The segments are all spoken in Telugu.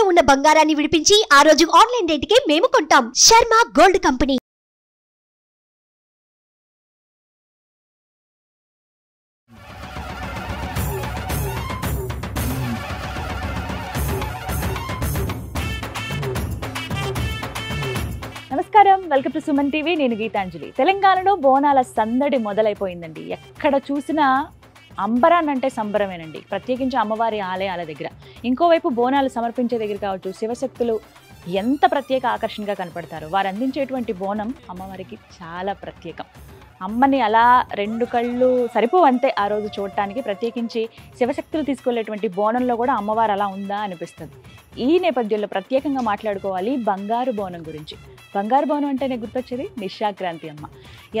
తాకట్టులో ఉన్న బంగారాన్ని విడిపించి ఆ రోజు ఆన్లైన్ రేటుకే మేము కొంటాం. Sharma gold company. నమస్కారం. Welcome to Suman TV. నేను గీతాంజలి. తెలంగాణలో బోనాల సందడి మొదలైపోయిందండి. ఎక్కడ చూసినా అంబరాన్ అంటే సంబరమేనండి. ప్రత్యేకించి అమ్మవారి ఆలయాల దగ్గర. ఇంకోవైపు బోనాలు సమర్పించే దగ్గర కావచ్చు శివశక్తులు ఎంత ప్రత్యేక ఆకర్షణగా కనపడతారు వారు అందించేటువంటి బోనం అమ్మవారికి చాలా ప్రత్యేకం. అమ్మని అలా రెండు కళ్ళు సరిపోవంతే ఆ రోజు చూడటానికి ప్రత్యేకించి శివశక్తులు తీసుకెళ్ళేటువంటి బోనంలో కూడా అమ్మవారు అలా ఉందా అనిపిస్తుంది. ఈ నేపథ్యంలో ప్రత్యేకంగా మాట్లాడుకోవాలి బంగారు బోనం గురించి. బంగారు బోనం అంటేనే గుర్తొచ్చేది నిశాక్రాంతి అమ్మ.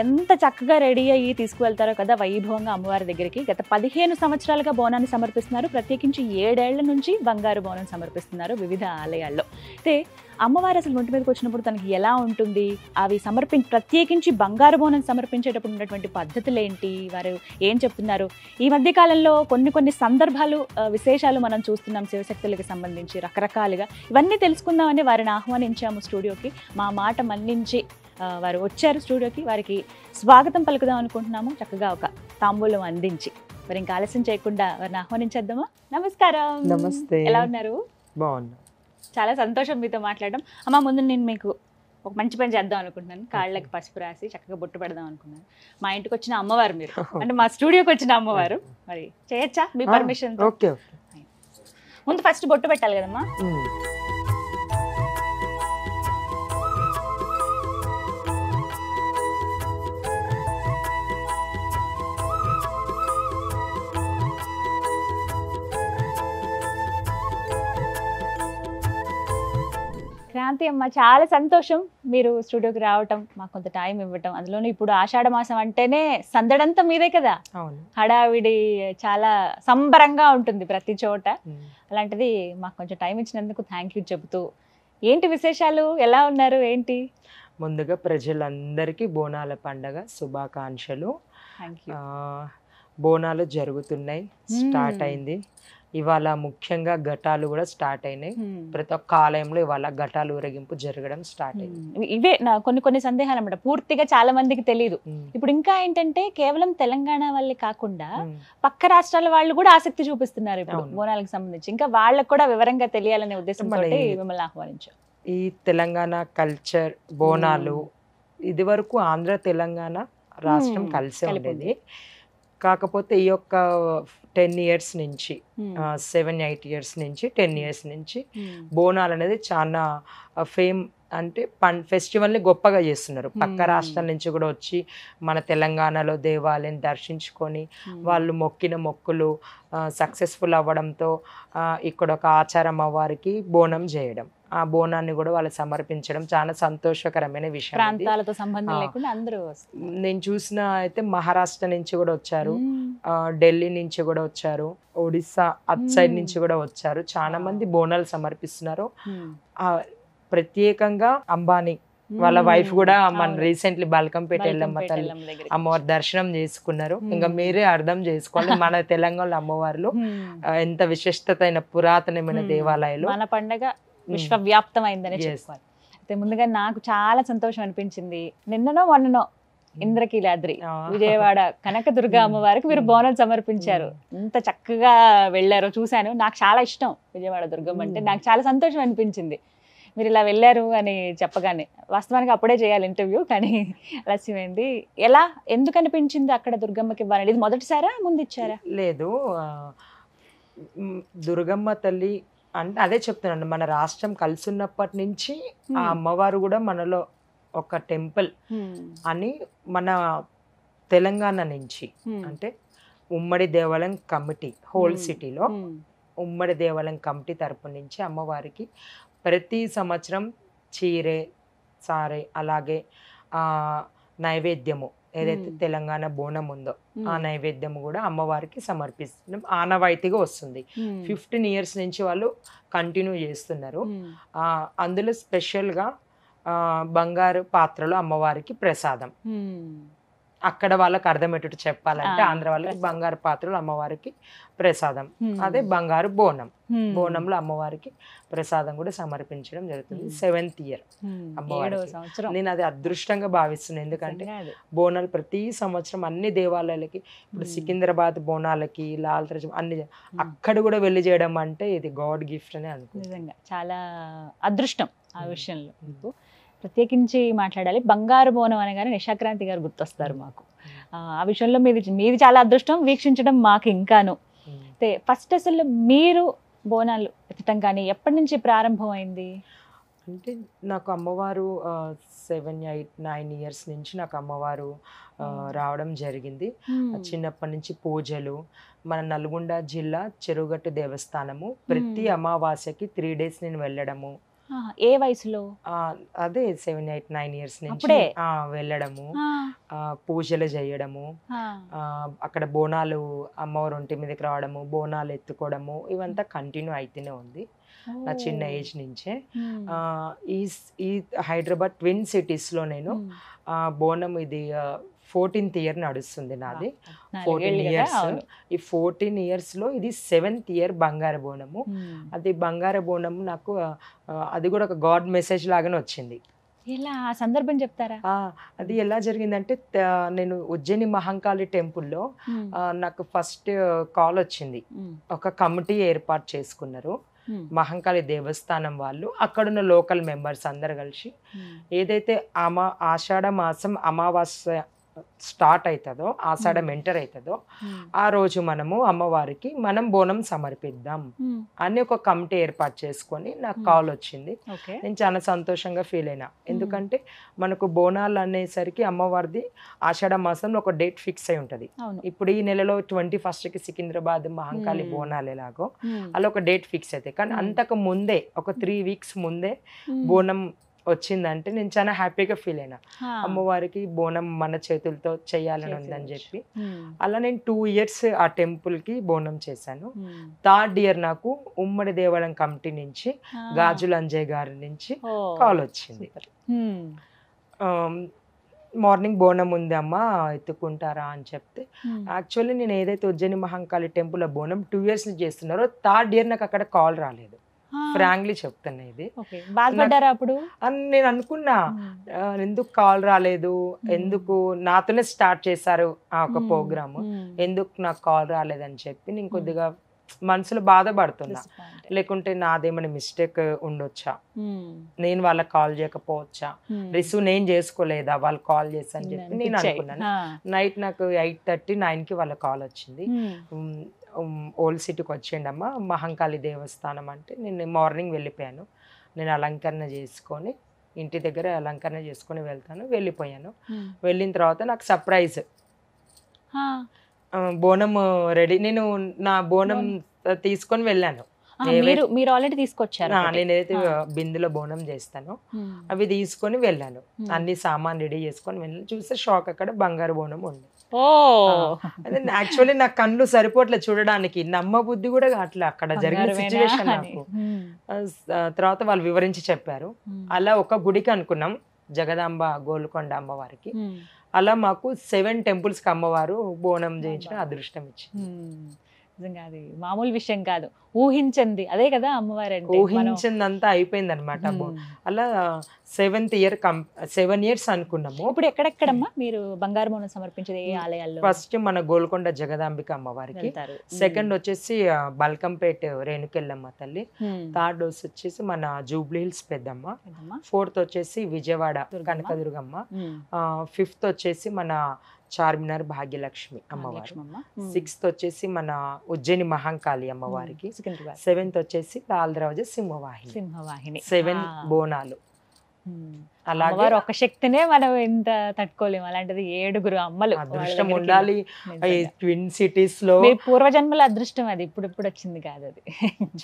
ఎంత చక్కగా రెడీ అయ్యి తీసుకువెళ్తారో కదా వైభవంగా అమ్మవారి దగ్గరికి. గత పదిహేను సంవత్సరాలుగా బోనాన్ని సమర్పిస్తున్నారు. ప్రత్యేకించి ఏడేళ్ళ నుంచి బంగారు బోనం సమర్పిస్తున్నారు వివిధ ఆలయాల్లో. అయితే అమ్మవారు అసలు ఒంటి మీదకి వచ్చినప్పుడు తనకి ఎలా ఉంటుంది? అవి సమర్పి ప్రత్యేకించి బంగారు బోనం సమర్పించేటప్పుడు ఉన్నటువంటి పద్ధతులు ఏంటి వారు ఏం చెప్తున్నారు? ఈ మధ్య కాలంలో కొన్ని కొన్ని సందర్భాలు విశేషాలు మనం చూస్తున్నాం శివశక్తులకు సంబంధించి రకరకాలుగా. ఇవన్నీ తెలుసుకుందామని వారిని ఆహ్వానించాము స్టూడియోకి. మా మాట మన్నించి వారు వచ్చారు స్టూడియోకి. వారికి స్వాగతం పలుకుదాం అనుకుంటున్నాము. చక్కగా ఒక తాంబూలం అందించి. మరి ఇంకా ఆలస్యం చేయకుండా వారిని ఆహ్వానించేద్దామా? నమస్కారం. నమస్తే. ఎలా ఉన్నారు? బాగున్నా. చాలా సంతోషం మీతో మాట్లాడడం. అమ్మ ముందు నేను మీకు ఒక మంచి పని చేద్దాం అనుకుంటున్నాను. కాళ్ళకి పసుపు రాసి చక్కగా బొట్టు పెడదాం అనుకున్నాను. మా ఇంటికి వచ్చిన అమ్మవారు మీరు. అంటే మా స్టూడియోకి వచ్చిన అమ్మవారు. మరి చేయొచ్చా? మీ పర్మిషన్ ముందు ఫస్ట్ బొట్టు పెట్టాలి కదమ్మా? క్రాంతి అమ్మ చాలా సంతోషం మీరు స్టూడియోకి రావటం మాకు కొంత టైం ఇవ్వటం. అందులోనూ ఇప్పుడు ఆషాఢ మాసం అంటేనే సందడంతా మీదే కదా. అవును. హడావిడి చాలా సంబరంగా ఉంటుంది ప్రతి చోట. అలాంటిది మాకు కొంచెం టైం ఇచ్చినందుకు థ్యాంక్ యూ చెబుతూ. ఏంటి విశేషాలు? ఎలా ఉన్నారు? ఏంటి? ముందుగా ప్రజలందరికీ బోనాల పండగ శుభాకాంక్షలు. బోనాలు జరుగుతున్నాయి. స్టార్ట్ మ్మ్. అయింది. ఇవాళ ముఖ్యంగా ఘటాలు కూడా స్టార్ట్ అయినాయి. ప్రతి ఒక్క ఆలయంలో ఇవాళ ఘటాలు ఊరేగింపు జరగడం స్టార్ట్ అయింది. ఇవే నా కొన్ని కొన్ని సందేహాలు అన్నమాట. పూర్తిగా చాలా మందికి తెలియదు. ఇప్పుడు ఇంకా ఏంటంటే కేవలం తెలంగాణ వాళ్ళే కాకుండా. పక్క రాష్ట్రాల వాళ్ళు కూడా ఆసక్తి చూపిస్తున్నారు ఇప్పుడు. బోనాలకు సంబంధించి. ఇంకా వాళ్ళకు కూడా వివరంగా తెలియాలనే ఈ- మిమ్మల్ని ఆహ్వానించాం. ఈ తెలంగాణ కల్చర్ బోనాలు ఇది వరకు ఆంధ్ర తెలంగాణ రాష్ట్రం. కలిసే ఉండేది. కాకపోతే ఈ యొక్క టెన్ ఇయర్స్ నుంచి సెవెన్ ఎయిట్ ఇయర్స్ నుంచి టెన్ ఇయర్స్ నుంచి బోనాలు అనేది చాలా ఫేమ్ అంటే పన్ ఫెస్టివల్ని గొప్పగా చేస్తున్నారు. పక్క Hmm. రాష్ట్రాల నుంచి కూడా వచ్చి మన తెలంగాణలో దేవాలయం దర్శించుకొని వాళ్ళు మొక్కిన మొక్కులు సక్సెస్ఫుల్ అవ్వడంతో ఇక్కడ ఒక ఆచారం అవ్వారికి బోనం చేయడం. ఆ బోనాన్ని కూడా వాళ్ళు సమర్పించడం చాలా సంతోషకరమైన విషయం. ప్రాంతాలతో సంబంధం. లేకుండా అందరూ. నేను చూసిన అయితే మహారాష్ట్ర నుంచి కూడా వచ్చారు ఢిల్లీ నుంచి కూడా వచ్చారు ఒడిస్సా అట్ సైడ్. నుంచి కూడా వచ్చారు చాలా మంది బోనాలు సమర్పిస్తున్నారు ప్రత్యేకంగా అంబానీ వాళ్ళ వైఫ్ కూడా మన. రీసెంట్లీ బల్కంపేట వెళ్ళమ్మ తల్లి అమ్మవారి దర్శనం చేసుకున్నారు. ఇంకా మీరే అర్థం చేసుకోవాలి మన తెలంగాణ అమ్మవార్లు ఎంత విశిష్టతైన పురాతనమైన. దేవాలయాలు మన పండగ విశ్వవ్యాప్తమైందనే. చెప్పుకోవాలి. అయితే ముందుగా నాకు చాలా సంతోషం అనిపించింది. నిన్ననో మొన్ననో ఇంద్రకీలాద్రి ఆ. విజయవాడ కనకదుర్గ Hmm. అమ్మవారికి మీరు Hmm. బోనం సమర్పించారు. ఎంత చక్కగా వెళ్ళారో చూశాను. నాకు చాలా ఇష్టం విజయవాడ దుర్గమ్మ అంటే. Hmm. నాకు చాలా సంతోషం అనిపించింది. మీరు ఇలా వెళ్ళారు అని చెప్పగానే. వాస్తవానికి అప్పుడే చేయాలి ఇంటర్వ్యూ కానీ ఆలస్యమైంది ఎలా? ఎందుకు అనిపించింది అక్కడ దుర్గమ్మకి ఇవ్వాలని? ఇది మొదటిసారా? ముందు ఇచ్చారా? లేదు. దుర్గమ్మ తల్లి అంటే అదే చెప్తున్నాను మన రాష్ట్రం కలిసి ఉన్నప్పటి నుంచి ఆ అమ్మవారు కూడా మనలో ఒక టెంపుల్ అని మన తెలంగాణ నుంచి అంటే ఉమ్మడి దేవాలయం కమిటీ హోల్. సిటీలో ఉమ్మడి దేవాలయం కమిటీ తరపు నుంచి అమ్మవారికి ప్రతి సంవత్సరం చీరే సారే అలాగే నైవేద్యము ఏదైతే. తెలంగాణ బోనం ఉందో ఆ నైవేద్యం కూడా అమ్మవారికి సమర్పిస్తున్నాం ఆనవాయితీగా వస్తుంది. ఫిఫ్టీన్ ఇయర్స్ నుంచి వాళ్ళు కంటిన్యూ చేస్తున్నారు. అందులో స్పెషల్గా ఆ, బంగారు పాత్రలో అమ్మవారికి ప్రసాదం. అక్కడ వాళ్ళకి అర్థమయ్యేటట్టు చెప్పాలంటే ఆంధ్ర వాళ్ళకి. బంగారు పాత్రలు అమ్మవారికి ప్రసాదం. అదే బంగారు బోనం. బోనంలో అమ్మవారికి ప్రసాదం కూడా సమర్పించడం జరుగుతుంది. Seventh year. అమ్మవారికి. సంవత్సరం నేను అది అదృష్టంగా భావిస్తున్నాను ఎందుకంటే. బోనాలు ప్రతి సంవత్సరం అన్ని దేవాలయాలకి ఇప్పుడు. సికింద్రాబాద్ బోనాలకి లాల్ అన్ని అక్కడ కూడా వెళ్ళి చేయడం అంటే ఇది గాడ్ గిఫ్ట్ అని అనుకుంటున్నాను చాలా అదృష్టం ఆ. విషయంలో ప్రత్యేకించి మాట్లాడాలి. బంగారు బోనం అనగానే నిశాక్రాంతి గారు గుర్తొస్తారు మాకు. ఆ, ఆ విషయంలో మీది మీది చాలా అదృష్టం వీక్షించడం మాకు ఇంకాను. Hmm. అయితే ఫస్ట్ అసలు మీరు బోనాలు ఎత్తటం కానీ ఎప్పటి నుంచి ప్రారంభం అయింది అంటే నాకు అమ్మవారు సెవెన్ ఎయిట్ నైన్ ఇయర్స్ నుంచి నాకు అమ్మవారు Hmm. రావడం జరిగింది. చిన్నప్పటి నుంచి పూజలు మన నల్గొండ జిల్లా చెరుగట్టు దేవస్థానము. ప్రతి Hmm. అమావాస్యకి త్రీ డేస్ నేను వెళ్ళడము. ఏ వయసులో? అదే సెవెన్ ఎయిట్ నైన్ ఇయర్స్ నుంచి వెళ్ళడము. పూజలు చేయడము. అక్కడ బోనాలు అమ్మవారు ఒంటి మీదకి రావడము బోనాలు ఎత్తుకోవడము ఇవంతా కంటిన్యూ అయితేనే ఉంది. నా చిన్న. ఏజ్ నుంచే. ఈ ఈ హైదరాబాద్ ట్విన్ సిటీస్లో నేను బోనం ఇది ఫోర్టీన్త్ ఇయర్ నడుస్తుంది నాది. Fourteen years. ఈ ఫోర్టీన్ ఇయర్స్లో ఇది సెవెంత్ ఇయర్ బంగారు బోనము. అది బంగారు బోనం నాకు అది కూడా ఒక గాడ్ మెసేజ్ లాగానే వచ్చింది. ఎలా? ఆ సందర్భం చెప్తారా? అది ఎలా జరిగిందంటే నేను ఉజ్జయిని మహంకాళి టెంపుల్లో నాకు ఫస్ట్ కాల్ వచ్చింది. ఒక కమిటీ ఏర్పాటు చేసుకున్నారు. మహంకాళి దేవస్థానం వాళ్ళు. అక్కడున్న లోకల్ మెంబర్స్ అందరు కలిసి. ఏదైతే అమా ఆషాఢ మాసం అమావాస్య స్టార్ట్ అవుతుందో ఆషాఢం ఎంటర్ అవుతుందో. ఆ రోజు మనము అమ్మవారికి మనం బోనం సమర్పిద్దాం. అని ఒక కమిటీ ఏర్పాటు చేసుకొని నాకు. కాల్ వచ్చింది నేను చాలా సంతోషంగా ఫీల్ అయినా ఎందుకంటే మనకు బోనాలు అనేసరికి అమ్మవారిది ఆషాఢ మాసంలో ఒక డేట్ ఫిక్స్ అయి ఉంటుంది ఇప్పుడు ఈ నెలలో ట్వంటీ కి సికింద్రాబాద్ మహంకాళి. బోనాలు ఎలాగో. అలా ఒక డేట్ ఫిక్స్ అవుతాయి కానీ. అంతకు ముందే ఒక త్రీ వీక్స్ ముందే. బోనం వచ్చిందంటే నేను చాలా హ్యాపీగా ఫీల్ అయినా. అమ్మవారికి బోనం మన చేతులతో చేయాలని ఉందని. చెప్పి. అలా నేను టూ ఇయర్స్ ఆ టెంపుల్కి బోనం చేశాను. థర్డ్ ఇయర్ నాకు ఉమ్మడి దేవాలయం కమిటీ నుంచి. గాజుల అంజయ్ గారి నుంచి. కాల్ వచ్చింది. మార్నింగ్ బోనం ఉంది అమ్మా ఎత్తుకుంటారా అని చెప్తే. యాక్చువల్లీ నేను ఏదైతే Ujjaini Mahankali temple Bonam two years చేస్తున్నారో థర్డ్ ఇయర్ నాకు అక్కడ కాల్ రాలేదు. ఫ్రాంక్లీ చెప్తున్నా ఇది బాధపడ్డారా అప్పుడు అని నేను అనుకున్నా ఎందుకు కాల్ రాలేదు. ఎందుకు నాతోనే స్టార్ట్ చేశారు ఆ ఒక. ప్రోగ్రామ్. ఎందుకు నాకు కాల్ రాలేదని చెప్పి నేను కొద్దిగా మనసులో బాధపడుతున్నా. లేకుంటే నాదేమైనా మిస్టేక్ ఉండొచ్చా. నేను వాళ్ళకి కాల్ చేయకపోవచ్చా. రిసీవ్ నేను చేసుకోలేదా వాళ్ళు కాల్ చేసి అని చెప్పి నేను. అనుకున్నాను. నైట్ నాకు ఎయిట్ థర్టీ నైన్కి వాళ్ళ కాల్ వచ్చింది. ఓల్డ్ సిటీకి వచ్చిండమ్మా మహంకాళి దేవస్థానం అంటే నేను మార్నింగ్ వెళ్ళిపోయాను నేను అలంకరణ చేసుకొని ఇంటి దగ్గర అలంకరణ చేసుకొని వెళ్తాను వెళ్ళిపోయాను. వెళ్ళిన తర్వాత నాకు సర్ప్రైజ్. బోనం రెడీ నేను నా బోనం తీసుకొని వెళ్ళాను మీరు మీరు ఆల్రెడీ తీసుకొచ్చారు ఆ, ఒకటి. నేను ఏదైతే ఆ. బిందులో బోనం చేస్తానో. అవి తీసుకొని వెళ్ళాను. అన్ని సామాన్ రెడీ చేసుకొని వెళ్ళాను చూస్తే షాక్ అక్కడ బంగారు బోనం ఉంది ఓ అదే యాక్చువల్లీ నా కళ్ళు సరిపోట్లేదు చూడడానికి నమ్మ బుద్ధి కూడా అట్లా అక్కడ జరిగిన సిచ్యువేషన్. నాకు తర్వాత వాళ్ళు వివరించి చెప్పారు. అలా ఒక గుడికి అనుకున్నాం జగదాంబ గోల్కొండ అమ్మవారికి. అలా మాకు సెవెన్ టెంపుల్స్కి అమ్మవారు బోనం చేయించిన. అదృష్టం ఇచ్చింది. నిజంగా అది మామూలు విషయం కాదు. ఊహించండి అదే కదా అమ్మవారు అంటే మనం- ఊహించిందంతా అయిపోయింది అనమాట. అలా సెవెంత్ ఇయర్ సెవెన్ ఇయర్స్ అనుకున్నాము. ఇప్పుడు ఎక్కడెక్కడమ్మా? మీరు బంగారు మౌనం సమర్పించేది ఏ ఆలయాల్లో? ఫస్ట్ మన గోల్కొండ జగదాంబిక అమ్మవారికి. సెకండ్ వచ్చేసి బల్కంపేట్ రేణుకెళ్ళమ్మ తల్లి. థర్డ్ వచ్చేసి మన జూబ్లీ హిల్స్ పెద్దమ్మ. ఫోర్త్ వచ్చేసి విజయవాడ దుర్గమ్మ. కనకదుర్గమ్మ. ఫిఫ్త్ వచ్చేసి మన చార్మినార్ భాగ్యలక్ష్మి అమ్మవారు. సిక్స్త్ వచ్చేసి మన ఉజ్జయిని మహంకాళి అమ్మవారికి. సెవెంత్ వచ్చేసి లాల్దరాజు సింహవాహిని. సింహవాహిని. సెవెన్. బోనాలు. అలాగే ఒక శక్తినే మనం ఇంత తట్టుకోలేము. అలాంటిది ఏడుగురు అమ్మలు అదృష్టం ఉండాలి. ట్విన్ సిటీస్లో పూర్వజన్మల అదృష్టం అది. ఇప్పుడు ఇప్పుడు వచ్చింది కాదు అది.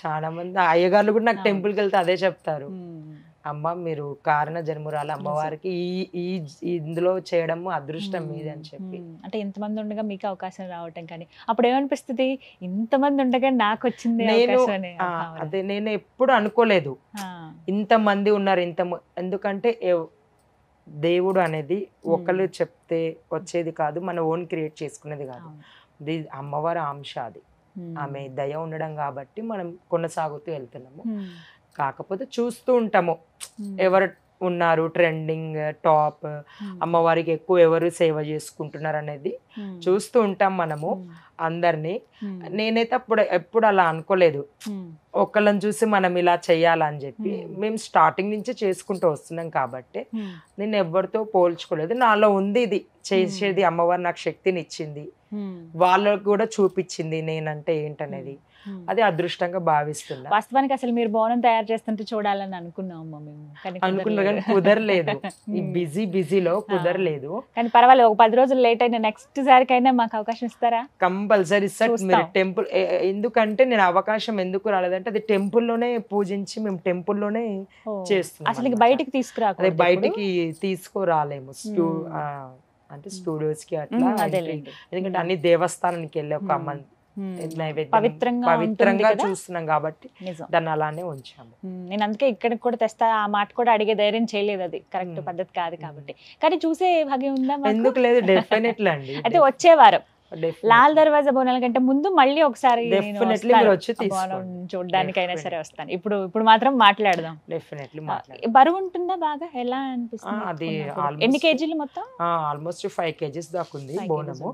చాలా మంది అయ్యగారులు కూడా నాకు. టెంపుల్కి వెళ్తే అదే చెప్తారు. అమ్మ మీరు కారణ జన్మురాలు అమ్మవారికి ఈ ఇందులో చేయడము అదృష్టం Hmm. మీది అని చెప్పి Hmm. అంటే ఇంతమంది ఉండగా మీకు అవకాశం రావటం కానీ అప్పుడు ఏమనిపిస్తుంది ఇంతమంది ఉండగా నాకు వచ్చింది నేను. అదే నేను ఎప్పుడు అనుకోలేదు ఆ. ఇంత మంది ఉన్నారు ఇంత ఎందుకంటే దేవుడు అనేది ఒకళ్ళు చెప్తే వచ్చేది కాదు మన ఓన్ క్రియేట్ చేసుకునేది కాదు అమ్మవారి అంశ అది. ఆమె దయ ఉండడం కాబట్టి మనం కొనసాగుతూ వెళ్తున్నాము. కాకపోతే చూస్తూ ఉంటాము. ఎవరు ఉన్నారు ట్రెండింగ్ టాప్. అమ్మవారికి ఎక్కువ ఎవరు సేవ చేసుకుంటున్నారు అనేది. చూస్తూ ఉంటాం మనము. అందరినీ. నేనైతే అప్పుడు ఎప్పుడు అలా అనుకోలేదు. ఒకళ్ళని చూసి మనం ఇలా చెయ్యాలని చెప్పి. మేము స్టార్టింగ్ నుంచే చేసుకుంటూ వస్తున్నాం కాబట్టి. నేను ఎవరితో పోల్చుకోలేదు నాలో ఉంది ఇది చేసేది అమ్మవారు నాకు శక్తిని ఇచ్చింది. వాళ్ళకు కూడా చూపించింది నేనంటే ఏంటనేది. అది అదృష్టంగా భావిస్తున్నా వాస్తవానికి అసలు మీరు బోనం తయారు చేస్తుంటే చూడాలని అనుకున్నాం అమ్మ మేము కానీ అనుకున్నా కానీ కుదరలేదు. ఈ ఉమ్. బిజీ బిజీలో కుదరలేదు కానీ పర్వాలేదు ఒక పది రోజులు లేట్ అయినా నెక్స్ట్ సారికైనా మాకు అవకాశం ఇస్తారా కంపల్సరీ సార్. మీరు టెంపుల్ ఎందుకంటే నేను అవకాశం ఎందుకు రాలేదంటే అది టెంపుల్లోనే పూజించి మేము టెంపుల్లోనే ఓ. చేస్తున్నాం అసలు. బయటికి అదే తీసుకురాకూడదు బయటికి తీసుకురాలేము అంటే స్టూడియోస్కి. అట్లా ఎందుకంటే అన్ని దేవస్థానానికి వెళ్ళి ఒక పవిత్రంగా పవిత్రంగా? చూస్తున్నాం కాబట్టి దాన్ని అలానే ఉంచాము. నేను అందుకే ఇక్కడికి కూడా తెస్తా ఆ మాట కూడా అడిగే ధైర్యం చేయలేదు అది. కరెక్ట్. పద్ధతి కాదు కాబట్టి. కానీ చూసే భాగ్యం ఉందా? ఎందుకు లేదు డెఫినెట్లీ అండి. అయితే వచ్చేవారు Definitely. లాల్ దర్వాజా బోనాల కంటే ముందు మళ్ళీ ఒకసారి వచ్చి. చూడడానికైనా సరే. వస్తాను. ఇప్పుడు ఇప్పుడు మాత్రం మాట్లాడదాం. డెఫినెట్లీ బరువు ఉంటుందా బాగా? ఎలా అనిపిస్తుంది అది ఎన్ని కేజీలు మొత్తం? ఆల్మోస్ట్ ఫైవ్ కేజీస్ దాకా ఉంది బోనము.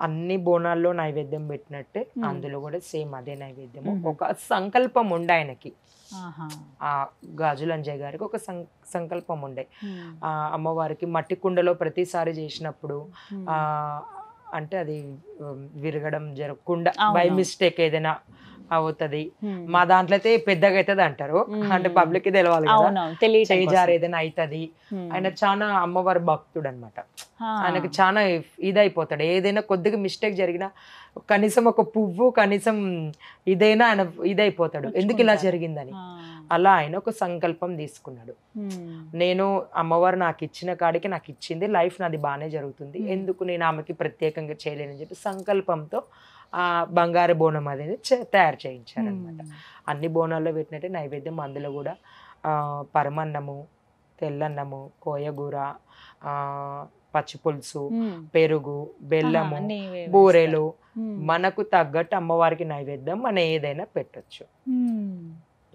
అన్ని బోనాల్లో నైవేద్యం పెట్టినట్టే. అందులో కూడా సేమ్ అదే నైవేద్యము మ్మ్. ఒక సంకల్పం ఉండే ఆయనకి. ఆ గాజులంజయ్ గారికి ఒక సం- సంకల్పం ఉండే. ఆ అమ్మవారికి మట్టి కుండలో ప్రతిసారి చేసినప్పుడు. ఆ అంటే అది విరగడం జరగకుండా. బై మిస్టేక్ ఏదైనా అవుతుంది. మా దాంట్లో అయితే పెద్దగా అవుతుంది అంటారు. అంటే పబ్లిక్ తెలవాలి కదా. ఏదైనా అవుతుంది. ఆయన చాలా అమ్మవారి భక్తుడు అనమాట. ఆయనకి చాలా ఇదైపోతాడు ఏదైనా కొద్దిగా మిస్టేక్ జరిగినా కనీసం ఒక పువ్వు కనీసం ఇదైనా ఆయన ఇదైపోతాడు ఎందుకు ఇలా. జరిగిందని. అలా ఆయన ఒక సంకల్పం తీసుకున్నాడు. నేను అమ్మవారు నాకు ఇచ్చిన కాడికి నాకు ఇచ్చింది లైఫ్ నాది బాగానే జరుగుతుంది. ఎందుకు నేను ఆమెకి ప్రత్యేకంగా చేయలేనని చెప్పి సంకల్పంతో ఆ బంగారు బోనం అనేది తయారు చేయించారనమాట ఉమ్. అన్ని బోనాల్లో పెట్టినట్టే నైవేద్యం అందులో కూడా ఆ, పరమన్నము తెల్లన్నము కోయగూర ఆ, పచ్చి పులుసు. పెరుగు బెల్లము బూరెలు. మనకు తగ్గట్టు అమ్మవారికి నైవేద్యం మనం ఏదైనా పెట్టొచ్చు.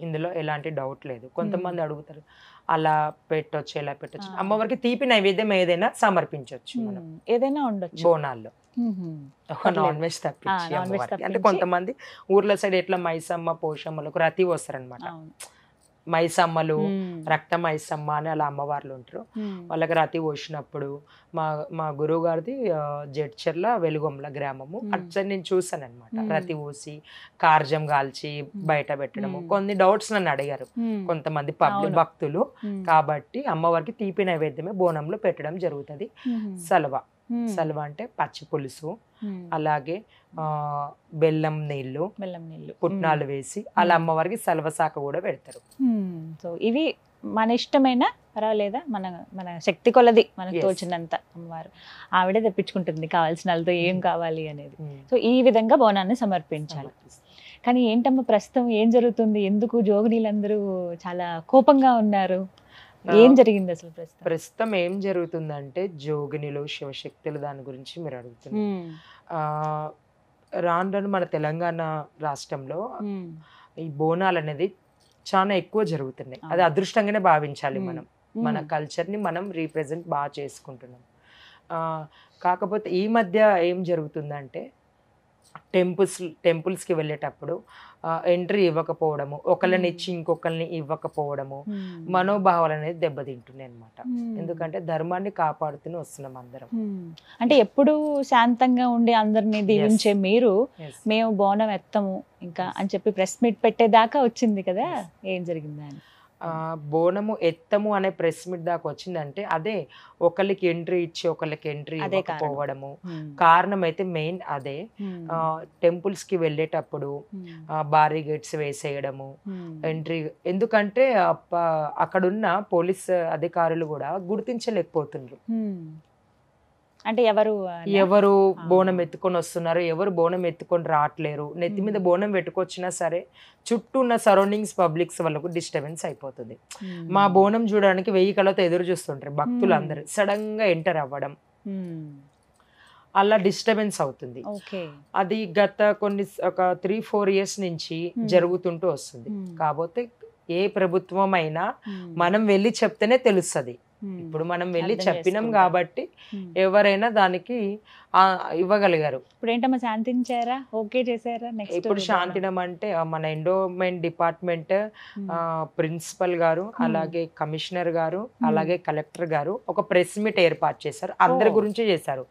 ఇందులో ఎలాంటి డౌట్ లేదు కొంతమంది అడుగుతారు అలా పెట్టొచ్చు ఎలా పెట్టొచ్చు. అమ్మవారికి తీపి నైవేద్యం ఏదైనా సమర్పించవచ్చు మనం. ఏదైనా ఉండొచ్చు బోనాల్లో. నాన్ వెజ్ తప్పించి అంటే. కొంతమంది ఊర్ల సైడ్ ఎట్లా మైసమ్మ పోషమ్మలకు రతి వస్తారనమాట. మైసమ్మలు. రక్త మైసమ్మ అని అలా అమ్మవార్లు ఉంటారు. వాళ్ళకి రతి పోసినప్పుడు మా మా గురువు గారిది జడ్చర్ల వెలుగొంల గ్రామము మ్మ్. అట్లా నేను చూసాను అనమాట. రతి పోసి కార్జం కాల్చి బయట పెట్టడము. కొన్ని డౌట్స్ నన్ను అడిగారు. కొంతమంది పబ్లిక్. భక్తులు. కాబట్టి అమ్మవారికి తీపి నైవేద్యమే బోనంలో పెట్టడం జరుగుతుంది. సలవ. సలవ అంటే పచ్చి పులుసు. అలాగే బెల్లం నీళ్ళు. బెల్లం నీళ్ళు. పుట్నాలు వేసి అలా అమ్మవారికి సలవ శాఖ కూడా పెడతారు. సో ఇవి మన ఇష్టమైన పర్వాలేదా? మన మన శక్తి కొలది మనకు. తోచినంత అమ్మవారు. ఆవిడే తెప్పించుకుంటుంది కావాల్సిన వాళ్ళతో ఏం కావాలి అనేది. మ్మ్. సో ఈ విధంగా బోనాన్ని సమర్పించాలి. కానీ ఏంటమ్మా ప్రస్తుతం ఏం జరుగుతుంది? ఎందుకు జోగినీలందరూ చాలా కోపంగా ఉన్నారు? ఏం జరిగింది అసలు ప్రస్తుతం ప్రస్తుతం ఏం జరుగుతుందంటే జోగినిలు శివశక్తులు దాని గురించి మీరు అడుగుతున్నారు రాను రాను మన తెలంగాణ రాష్ట్రంలో. ఈ బోనాలు అనేది చాలా ఎక్కువ జరుగుతున్నాయి అది. అదృష్టంగానే భావించాలి. మనం మన. కల్చర్ని మనం రీప్రజెంట్ బాగా చేసుకుంటున్నాం కాకపోతే ఈ మధ్య ఏం జరుగుతుందంటే టెంపుల్స్ టెంపుల్స్కి వెళ్ళేటప్పుడు ఎంట్రీ ఇవ్వకపోవడము ఒకళ్ళని. ఇచ్చి ఇంకొకరిని ఇవ్వకపోవడము. మనోభావాలు అనేది దెబ్బతింటున్నాయి అనమాట. ఎందుకంటే ధర్మాన్ని కాపాడుతూనే వస్తున్నాం అందరం. అంటే ఎప్పుడు శాంతంగా ఉండి అందరినీ దీవించే మీరు. మేము బోనం ఎత్తము ఇంకా. అని చెప్పి ప్రెస్ మీట్ పెట్టేదాకా వచ్చింది కదా. ఏం జరిగిందా అని బోనము ఎత్తము అనే ప్రెస్ మీట్ దాకా వచ్చిందంటే అదే ఒకళ్ళకి ఎంట్రీ ఇచ్చి ఒకళ్ళకి ఎంట్రీ. ఇవ్వకపోవడము. కారణం అయితే మెయిన్ అదే. టెంపుల్స్కి వెళ్ళేటప్పుడు ఉమ్. బారీ గేట్స్ వేసేయడము. ఎంట్రీ ఎందుకంటే అక్కడున్న పోలీస్ అధికారులు కూడా గుర్తించలేకపోతుండ్రు ఉమ్. అంటే ఎవరు? ఎవరు. బోనం ఎత్తుకొని వస్తున్నారు ఎవరు బోనం ఎత్తుకొని రావట్లేరు నెత్తి మీద. బోనం పెట్టుకొచ్చినా సరే చుట్టూ ఉన్న సరౌండింగ్స్ పబ్లిక్స్ వాళ్ళకు డిస్టర్బెన్స్ అయిపోతుంది. మా బోనం చూడడానికి వెయ్యి కళ్ళతో ఎదురు చూస్తుంటారు భక్తులు. అందరూ సడన్గా ఎంటర్ అవ్వడం. అలా డిస్టర్బెన్స్ అవుతుంది అది గత కొన్ని ఒక త్రీ ఫోర్ ఇయర్స్ నుంచి. జరుగుతుంటూ వస్తుంది. కాకపోతే ఏ ప్రభుత్వం అయినా. మనం వెళ్ళి చెప్తేనే తెలుస్తుంది. ఇప్పుడు మనం వెళ్ళి చెప్పినాం. కాబట్టి. ఎవరైనా దానికి ఇవ్వగలిగారు. ఇప్పుడు ఏంటమ్మా శాంతించారా ఓకే చేశారా నెక్స్ట్ ఇప్పుడు శాంతినం అంటే మన ఎండోమెంట్ డిపార్ట్మెంట్ ప్రిన్సిపల్ గారు అలాగే కమిషనర్ గారు అలాగే కలెక్టర్ గారు ఒక ప్రెస్ మీట్ ఏర్పాటు చేశారు. అందరి. గురించి చేశారు.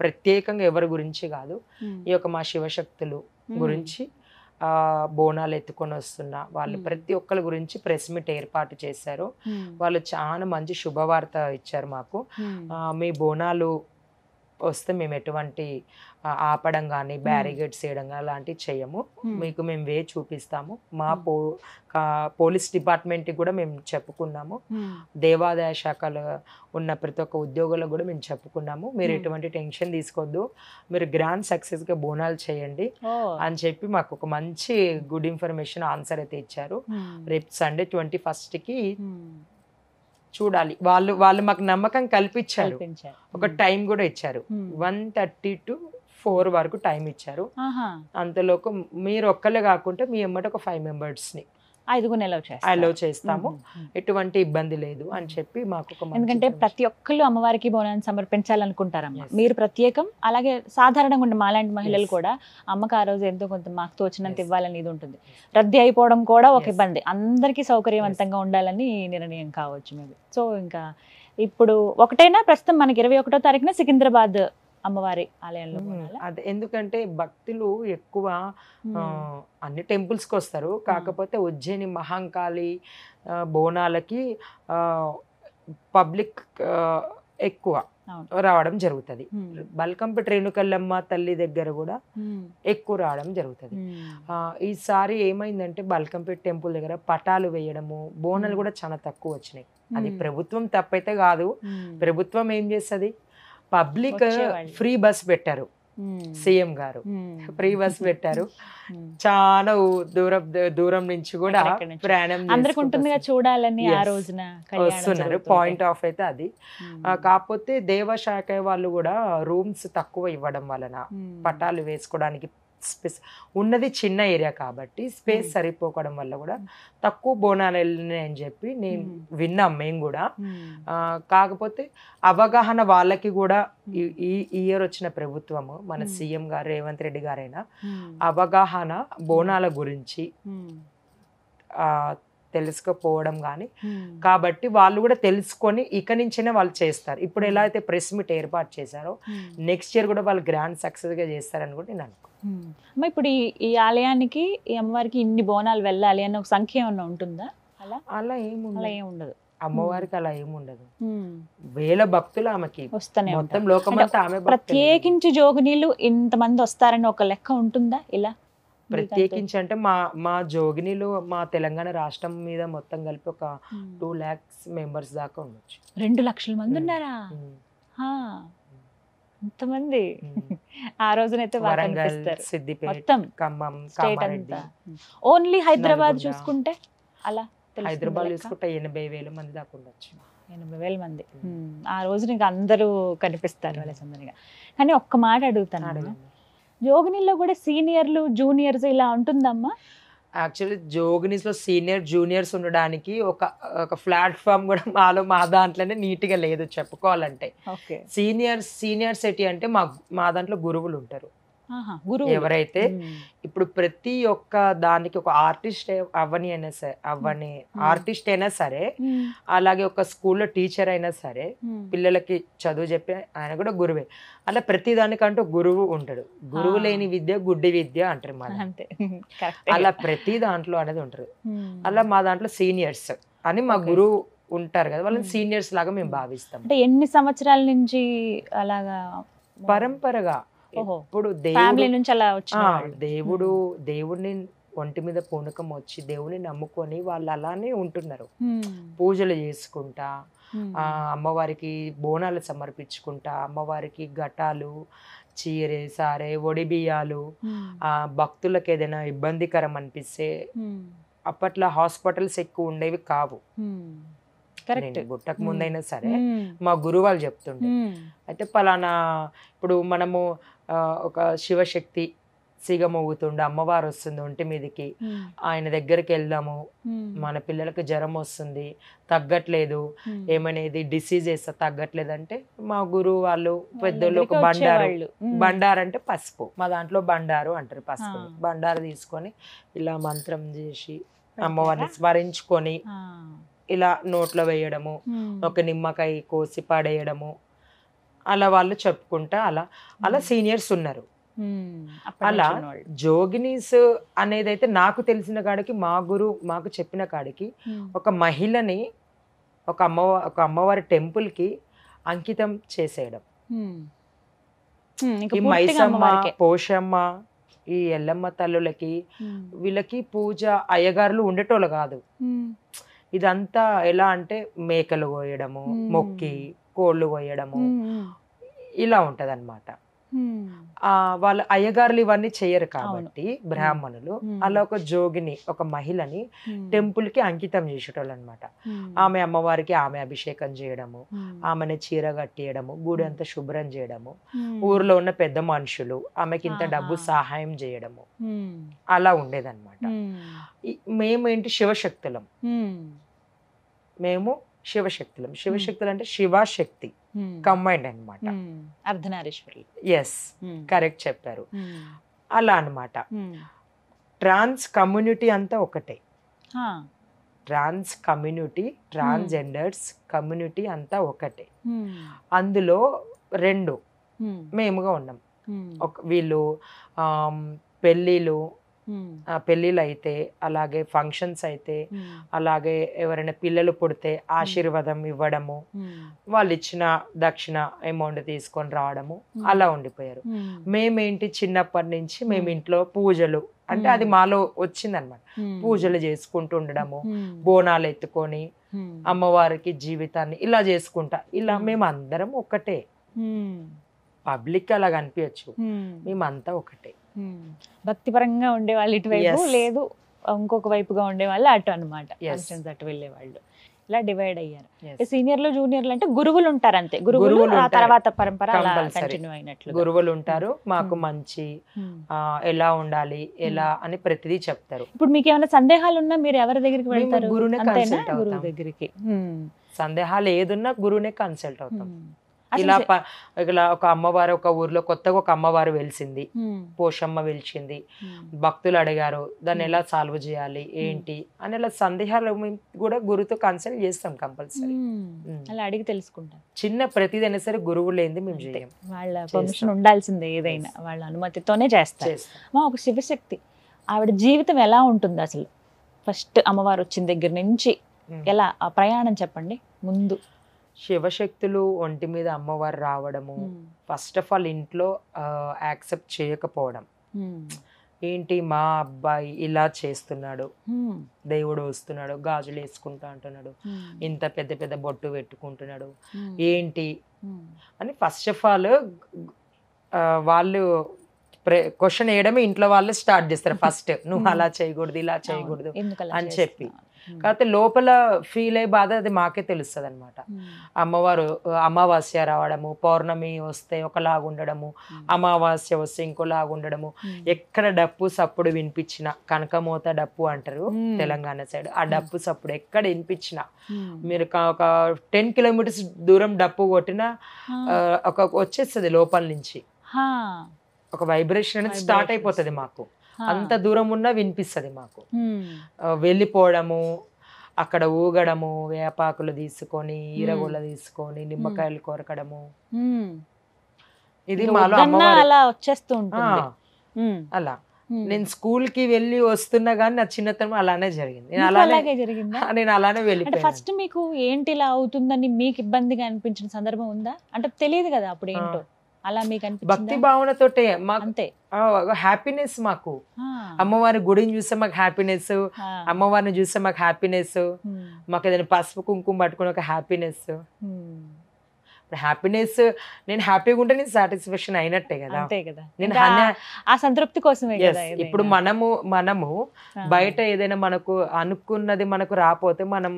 ప్రత్యేకంగా ఎవరి గురించి కాదు. ఈ యొక్క మా శివశక్తులు గురించి బోనాలు ఎత్తుకొని వస్తున్న వాళ్ళు. ప్రతి ఒక్కరి గురించి ప్రెస్ మీట్ ఏర్పాటు చేశారు. వాళ్ళు చాలా మంచి శుభవార్త ఇచ్చారు మాకు. ఆ, మీ బోనాలు వస్తే మేము ఎటువంటి ఆపడం కానీ బ్యారిగేడ్స్ చేయడం కానీ అలాంటివి చేయము. మీకు మేము వే చూపిస్తాము. మా. పో పోలీస్ డిపార్ట్మెంట్కి కూడా మేము చెప్పుకున్నాము. దేవాదాయ శాఖలో ఉన్న ప్రతి ఒక్క ఉద్యోగులకు కూడా మేము చెప్పుకున్నాము. మీరు. ఎటువంటి టెన్షన్ తీసుకోవద్దు మీరు గ్రాండ్ సక్సెస్గా బోనాలు చేయండి అని చెప్పి మాకు ఒక మంచి గుడ్ ఇన్ఫర్మేషన్ ఆన్సర్ అయితే ఇచ్చారు. రేపు సండే ట్వంటీ ఫస్ట్కి చూడాలి. వాళ్ళు వాళ్ళు మాకు నమ్మకం కల్పించారు. ఒక టైం కూడా ఇచ్చారు. వన్ థర్టీ టు ఫోర్ వరకు టైం ఇచ్చారు. ఆహా. అంతలోపు మీరు ఒక్కలే కాకుండా మీ ఎమ్మటి ఒక ఫైవ్ మెంబర్స్ని. ఐదుగురు నెలవు చేస్తారు అలో చేస్తాము మ్మ్. మ్మ్. ఎటువంటి ఇబ్బంది లేదు అని చెప్పి మాకు ఎందుకంటే. ప్రతి ఒక్కళ్ళు అమ్మవారికి బోనాన్ని సమర్పించాలనుకుంటారమ్మ. మీరు ప్రత్యేకం అలాగే సాధారణంగా ఉండే మాలాంటి మహిళలు. కూడా అమ్మకి ఆ రోజు ఎంతో కొంత మాకు తోచినంత. ఇవ్వాలని ఇది ఉంటుంది రద్దీ అయిపోవడం కూడా ఒక. ఇబ్బంది అందరికీ సౌకర్యవంతంగా ఉండాలని నిర్ణయం కావచ్చు మేబీ సో ఇంకా ఇప్పుడు ఒకటైనా ప్రస్తుతం మనకి ఇరవై ఒకటో తారీఖున సికింద్రాబాద్ అమ్మవారి ఆలయంలో? అదే ఎందుకంటే భక్తులు ఎక్కువ. అన్ని టెంపుల్స్కి వస్తారు కాకపోతే ఉజ్జయిని మహంకాళి బోనాలకి పబ్లిక్ ఎక్కువ. రావడం జరుగుతుంది. బల్కంపేట రేణుకల్లమ్మ తల్లి దగ్గర కూడా. ఎక్కువ రావడం జరుగుతుంది ఈసారి ఏమైందంటే బల్కంపేట టెంపుల్ దగ్గర పటాలు వేయడము బోనాలు. కూడా చాలా తక్కువ వచ్చినాయి అది. ప్రభుత్వం తప్పైతే కాదు. ప్రభుత్వం ఏం చేస్తుంది పబ్లిక్. ఫ్రీ బస్ పెట్టారు. సీఎం గారు. ఫ్రీ బస్ పెట్టారు. చాలా దూరం దూరం నుంచి కూడా. ప్రయాణం. చూడాలని ఆ. రోజున వస్తున్నారు. పాయింట్ ఆఫ్ అయితే అది కాకపోతే దేవశాఖ వాళ్ళు కూడా రూమ్స్ తక్కువ ఇవ్వడం వలన. పటాలు వేసుకోవడానికి స్పేస్ ఉన్నది చిన్న ఏరియా కాబట్టి స్పేస్. సరిపోకడం వల్ల కూడా తక్కువ బోనాలు వెళ్ళినాయి అని చెప్పి నేను. విన్నాం మేము కూడా కాకపోతే అవగాహన వాళ్ళకి కూడా ఈ- ఇయర్ వచ్చిన ప్రభుత్వము మన. సీఎం గారు రేవంత్ రెడ్డి గారైనా. అవగాహన బోనాల గురించి తెలుసుకోపోవడం కానీ. కాబట్టి వాళ్ళు కూడా తెలుసుకొని ఇక నుంచైనా వాళ్ళు చేస్తారు ఇప్పుడు ఎలా అయితే ప్రెస్ మీట్ ఏర్పాటు చేశారో. నెక్స్ట్ ఇయర్ కూడా వాళ్ళు గ్రాండ్ సక్సెస్గా చేస్తారని కూడా నేను. అమ్మ ఇప్పుడు ఈ ఈ ఆలయానికి ఈ అమ్మవారికి ఇన్ని బోనాలు వెళ్ళాలి అన్న ఒక సంఖ్య ఏమన్నా ఉంటుందా? అలా? అలా అలా ఏముండదు. ఏం ఉండదు అమ్మవారికి అలా ఏముండదు. వేల భక్తులు ఆమెకి. వస్తూనే మొత్తం లోకమంతా ఆమె భక్తులే. ప్రత్యేకించి జోగినీళ్ళు ఇంతమంది వస్తారని ఒక లెక్క ఉంటుందా ఇలా? ప్రత్యేకించి అంటే మా మా జోగినిలో మా తెలంగాణ రాష్ట్రం మీద మొత్తం కలిపి ఒక. టూ ల్యాక్స్ మెంబర్స్ దాకా ఉండొచ్చు. రెండు లక్షల మంది. ఉన్నారా? ఉమ్, హా. అంతమంది ఉమ్. ఆ రోజునైతే మొత్తం ఖమ్మం ఓన్లీ హైదరాబాద్. చూసుకుంటే అలా హైదరాబాద్? చూసుకుంటే ఎనభై వేల మంది దాకా ఉండొచ్చు. ఎనభై వేల మంది. ఆ రోజు నీకు అందరూ కనిపిస్తారు. వాళ్ళ సందడిగా కానీ ఒక్క మాట అడుగుతాను. జోగినిలో కూడా సీనియర్లు జూనియర్స్ ఇలా ఉంటుందమ్మా? యాక్చువల్లీ జోగినీస్లో సీనియర్ జూనియర్స్ ఉండడానికి ఒక ఒక ప్లాట్ఫామ్ కూడా మాలో మా దాంట్లోనే నీట్గా లేదు చెప్పుకోవాలంటే. సీనియర్స్ సీనియర్ సిటీ అంటే మా మా దాంట్లో గురువులు ఉంటారు. ఎవరైతే ఇప్పుడు ప్రతి ఒక్క దానికి ఒక ఆర్టిస్ట్ అవ్వని అయినా సరే అవ్వని ఆర్టిస్ట్ అయినా సరే అలాగే ఒక స్కూల్లో టీచర్ అయినా సరే పిల్లలకి చదువు చెప్పే ఆయన కూడా గురువే. అలా ప్రతి దానికంటూ గురువు ఉంటాడు. గురువు. లేని విద్య గుడ్డి విద్య అంటారు మన అలా ప్రతి దాంట్లో అనేది ఉంటారు అలా మా దాంట్లో సీనియర్స్ అని మా. గురువు ఉంటారు కదా వాళ్ళని. సీనియర్స్ లాగా మేము. భావిస్తాం. అంటే ఎన్ని సంవత్సరాల నుంచి అలాగా పరంపరగా. ఎప్పుడు ఫ్యామిలీ దేవుడు నుంచి అలా. దేవుడు దేవుడిని ఒంటి మీద పూనకం వచ్చి దేవుని నమ్ముకొని వాళ్ళు అలానే ఉంటున్నారు. పూజలు చేసుకుంటా అమ్మవారికి బోనాలు సమర్పించుకుంటా అమ్మవారికి ఘటాలు చీరె సారే ఒడి బియ్యాలు ఉమ్. ఆ భక్తులకు ఏదైనా ఇబ్బందికరం అనిపిస్తే. అప్పట్లో హాస్పిటల్స్ ఎక్కువ ఉండేవి కావు ఉమ్. ముందైనా సరే. మా గురువు వాళ్ళు చెప్తుండే. అయితే పలానా ఇప్పుడు మనము ఒక శివశక్తి సిగమోగుతుండే అమ్మవారు వస్తుంది ఒంటి మీదకి. ఆయన దగ్గరికి వెళ్దాము. మన పిల్లలకు జ్వరం వస్తుంది తగ్గట్లేదు. ఏమనేది డిసీజ్ వేస్తా తగ్గట్లేదు అంటే మా గురువు వాళ్ళు పెద్దోళ్ళు ఒక బండారు. బండారు అంటే పసుపు మా దాంట్లో బండారు అంటారు పసుపు. బండారు తీసుకొని ఇలా మంత్రం చేసి? అమ్మవారిని స్మరించుకొని. ఇలా నోట్లో వేయడము. ఒక నిమ్మకాయ కోసి పడేయడము అలా వాళ్ళు చెప్పుకుంటా అలా అలా. సీనియర్స్ ఉన్నారు అలా. జోగినీస్ అనేది అయితే నాకు తెలిసిన కాడికి మా గురు మాకు చెప్పిన కాడికి. ఒక మహిళని ఒక అమ్మ ఒక అమ్మవారి టెంపుల్కి అంకితం చేసేయడం ఈ మైసమ్మ. పోషమ్మ ఈ ఎల్లమ్మ తల్లులకి. వీళ్ళకి పూజ అయ్యగారులు ఉండేటోళ్ళు కాదు. ఇదంతా ఎలా అంటే మేకలు కోయడము. మొక్కి కోళ్ళు. ఉమ్. ఇలా ఉంటదన్నమాట వాళ్ళ అయ్యగారులు ఇవన్నీ చేయరు కాబట్టి బ్రాహ్మణులు మ్మ్. అలా ఒక జోగిని ఒక మహిళని. టెంపుల్కి అంకితం చేసేటోళ్ళు అనమాట. ఆమె అమ్మవారికి ఆమె అభిషేకం చేయడము. ఆమెను చీర కట్టియడము గుడి అంతా శుభ్రం చేయడము. ఊర్లో ఉన్న పెద్ద మనుషులు ఆమెకి ఇంత. డబ్బు సహాయం చేయడము. అలా ఉండేదన్నమాట ఉమ్. ఈ- మేమేంటి శివశక్తులం. మేము శివశక్తులం శివశక్తులు అంటే శివశక్తి. కంబైండ్ అన్నమాట ఉమ్. అర్ధనారీశ్వరులు ఎస్. కరెక్ట్ చెప్పారు. అలా అన్నమాట ఉమ్. ట్రాన్స్ కమ్యూనిటీ అంతా ఒకటే. ట్రాన్స్ కమ్యూనిటీ ట్రాన్స్జెండర్స్ కమ్యూనిటీ అంతా ఒకటే. అందులో రెండు. మేముగా ఉన్నాం. ఒక వీళ్ళు పెళ్ళిళ్ళు పెళ్ళిళ్ళు అయితే అలాగే ఫంక్షన్స్ అయితే. అలాగే ఎవరైనా పిల్లలు పుడితే ఆశీర్వాదం ఇవ్వడము. వాళ్ళు ఇచ్చిన దక్షిణ అమౌంట్ తీసుకొని రావడము. అలా ఉండిపోయారు. మేమేంటి చిన్నప్పటి నుంచి మేము. ఇంట్లో పూజలు అంటే అది. మాలో వచ్చిందనమాట. పూజలు చేసుకుంటూ ఉండడము. బోనాలు ఎత్తుకొని. అమ్మవారికి జీవితాన్ని ఇలా చేసుకుంటా ఇలా. మేము అందరం ఒకటే. పబ్లిక్ అలా కనిపించచ్చు. మేమంతా ఒకటే. భక్తిపరంగా ఉండేవాళ్ళు ఇటువైపు. లేదు ఇంకొక వైపుగా ఉండేవాళ్ళు అటు అనమాట అటు వెళ్ళేవాళ్ళు ఇలా డివైడ్ అయ్యారు. సీనియర్లు జూనియర్లు అంటే గురువులు ఉంటారు అంతే గురువులు ఆ. తర్వాత పరంపర. కంటిన్యూ అయినట్లు గురువులు ఉంటారు మాకు Hmm. మంచి ఆ, ఎలా ఉండాలి ఎలా అని ప్రతిదీ చెప్తారు ఇప్పుడు మీకు ఏమైనా సందేహాలు ఉన్నా మీరు ఎవరి దగ్గరికి వెళ్తారు గురువునే అవుతాం. గురువు దగ్గరికి. సందేహాలు ఏదున్నా గురువునే కన్సల్ట్ అవుతాం. ఇలా ఇలా ఒక అమ్మవారు ఒక ఊర్లో కొత్తగా ఒక అమ్మవారు వెలిసింది. పోషమ్మ వెలిచింది. భక్తులు అడిగారు దాన్ని. ఎలా సాల్వ్ చేయాలి? ఏంటి? అని ఇలా సందేహాలు కూడా గురువుతో కన్సల్ట్ చేస్తాం కంపల్సరీ. అలా అడిగి తెలుసుకుంటారు చిన్న ప్రతిదైనా సరే గురువు లేనిది మేము. చేయం వాళ్ళ. పర్మిషన్ ఉండాల్సిందే ఏదైనా. వాళ్ళ అనుమతితోనే చేస్తారు. చేస్తాం. అమ్మ ఒక శివశక్తి ఆవిడ జీవితం ఎలా ఉంటుంది అసలు? ఫస్ట్ అమ్మవారు వచ్చిన దగ్గర నుంచి. ఎలా? ఆ ప్రయాణం చెప్పండి. ముందు. శివశక్తులు ఒంటి మీద అమ్మవారు రావడము ఫస్ట్ ఆఫ్ ఆల్ ఇంట్లో యాక్సెప్ట్ చేయకపోవడం. ఏంటి మా అబ్బాయి ఇలా చేస్తున్నాడు దేవుడు వస్తున్నాడు గాజులు వేసుకుంటా అంటున్నాడు ఇంత పెద్ద పెద్ద బొట్టు పెట్టుకుంటున్నాడు ఏంటి? అని ఫస్ట్ ఆఫ్ ఆల్ వాళ్ళు క్వశ్చన్ వేయడమే ఇంట్లో వాళ్ళు స్టార్ట్ చేస్తారు ఫస్ట్ నువ్వు Hmm. అలా చేయకూడదు ఇలా చేయకూడదు అని చెప్పి. కాకపోతే లోపల ఫీల్ అయ్యే బాధ అది మాకే తెలుస్తుంది అనమాట అమ్మవారు అమావాస్య రావడము పౌర్ణమి వస్తే ఒకలాగా ఉండడము అమావాస్య వస్తే ఇంకోలాగా ఉండడము. ఎక్కడ డప్పు సప్పుడు వినిపించిన కనకమోత డప్పు అంటారు Hmm. తెలంగాణ సైడ్ ఆ డప్పు సప్పుడు ఎక్కడ వినిపించిన మీరు ఒక టెన్ కిలోమీటర్స్ దూరం డప్పు కొట్టినా ఆ, ఒక వచ్చేస్తుంది లోపల నుంచి. ఒక వైబ్రేషన్ అనేది స్టార్ట్. అయిపోతుంది మాకు. అంత దూరం ఉన్నా వినిపిస్తుంది మాకు. వెళ్ళిపోవడము అక్కడ ఊగడము వేపాకులు తీసుకొని ఈరగోళ్ళ తీసుకొని నిమ్మకాయలు కొరకడము. ఇది మాలో అలా వచ్చేస్తూ ఆ, ఉంటుంది ఉమ్. అలా. నేను స్కూల్కి వెళ్ళి వస్తున్నా కానీ నా చిన్నతనం అలానే జరిగింది. నేను అలాగే జరిగిందా? నేను అలానే వెళ్ళిపోయాను. ఫస్ట్ మీకు ఏంటి ఇలా అవుతుందని మీకు ఇబ్బందిగా అనిపించిన సందర్భం ఉందా? అంటే తెలియదు కదా అప్పుడు ఏంటో. అలా మీకు భక్తి భావనతోటే మాకు అంతే హ్యాపీనెస్ మాకు. అమ్మవారి గుడిని చూస్తే మాకు హ్యాపీనెస్. అమ్మవారిని చూస్తే మాకు హ్యాపీనెస్. మాకు ఏదైనా పసుపు కుంకుమ పట్టుకుని ఒక హ్యాపీనెస్. ఇప్పుడు హ్యాపీనెస్ నేను హ్యాపీగా ఉంటే నేను సాటిస్ఫాక్షన్ అయినట్టే కదా అంతే కదా నేను ఆ సంతృప్తి కోసమే కదా. ఇప్పుడు మనము మనము. బయట ఏదైనా మనకు అనుకున్నది మనకు రాపోతే మనం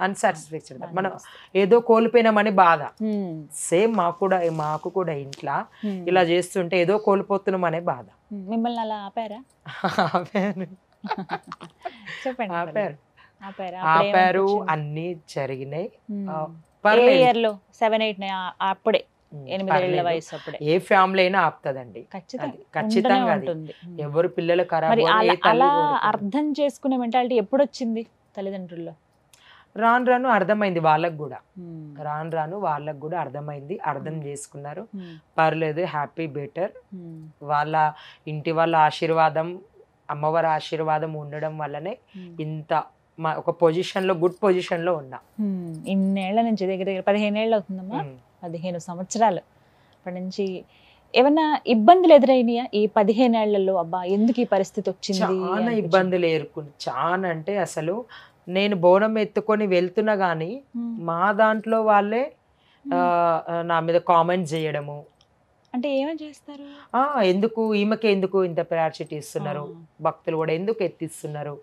అన్సాటిస్ఫాక్షన్ మనం ఏదో కోల్పోయినామని బాధ. సేమ్ మాకు కూడా మాకు కూడా ఇంట్లో. ఇలా చేస్తుంటే ఏదో కోల్పోతున్నాం అనే బాధ. మిమ్మల్ని అలా ఆపారా? ఆపారు. చెప్పండి ఆపారు. ఆపారా? అన్ని జరిగినాయి. పర్లేదు. సెవెన్ ఎయిట్ అప్పుడే. ఏ ఫ్యామిలీ అయినా ఆపుతుందండి. ఖచ్చితంగా. ఎవరు పిల్లలు అలా. అర్థం చేసుకునే మెంటాలిటీ ఎప్పుడు వచ్చింది తల్లిదండ్రుల్లో? రాను రాను అర్థమైంది వాళ్ళకు కూడా ఉమ్. రాను రాను వాళ్ళకు కూడా అర్థమైంది అర్థం చేసుకున్నారు ఉమ్. పర్లేదు హ్యాపీ బెటర్. వాళ్ళ ఇంటి వాళ్ళ ఆశీర్వాదం అమ్మవారి ఆశీర్వాదం ఉండడం వల్లనే. ఇంత మా ఒక పొజిషన్లో గుడ్ పొజిషన్లో ఉన్నా. ఇన్నేళ్ళ నుంచి దగ్గర దగ్గర పదిహేను ఏళ్ళు అవుతుందమ్మా. పదిహేను సంవత్సరాలు అప్పటి నుంచి ఏమన్నా ఇబ్బందులు ఎదురైనాయా ఈ పదిహేనేళ్ళలో అబ్బా ఎందుకు ఈ పరిస్థితి వచ్చింది చాలా? ఇబ్బందులు ఎదుర్కొని చాలా అంటే అసలు నేను బోనం ఎత్తుకొని వెళ్తున్నా గానీ ఉమ్. మా దాంట్లో వాళ్ళే నా మీద కామెంట్ చేయడము అంటే ఏమని చేస్తారు ఎందుకు ఈమెకి ఎందుకు ఇంత ప్రయారిటీ ఇస్తున్నారు. భక్తులు కూడా ఎందుకు ఎత్తిస్తున్నారు.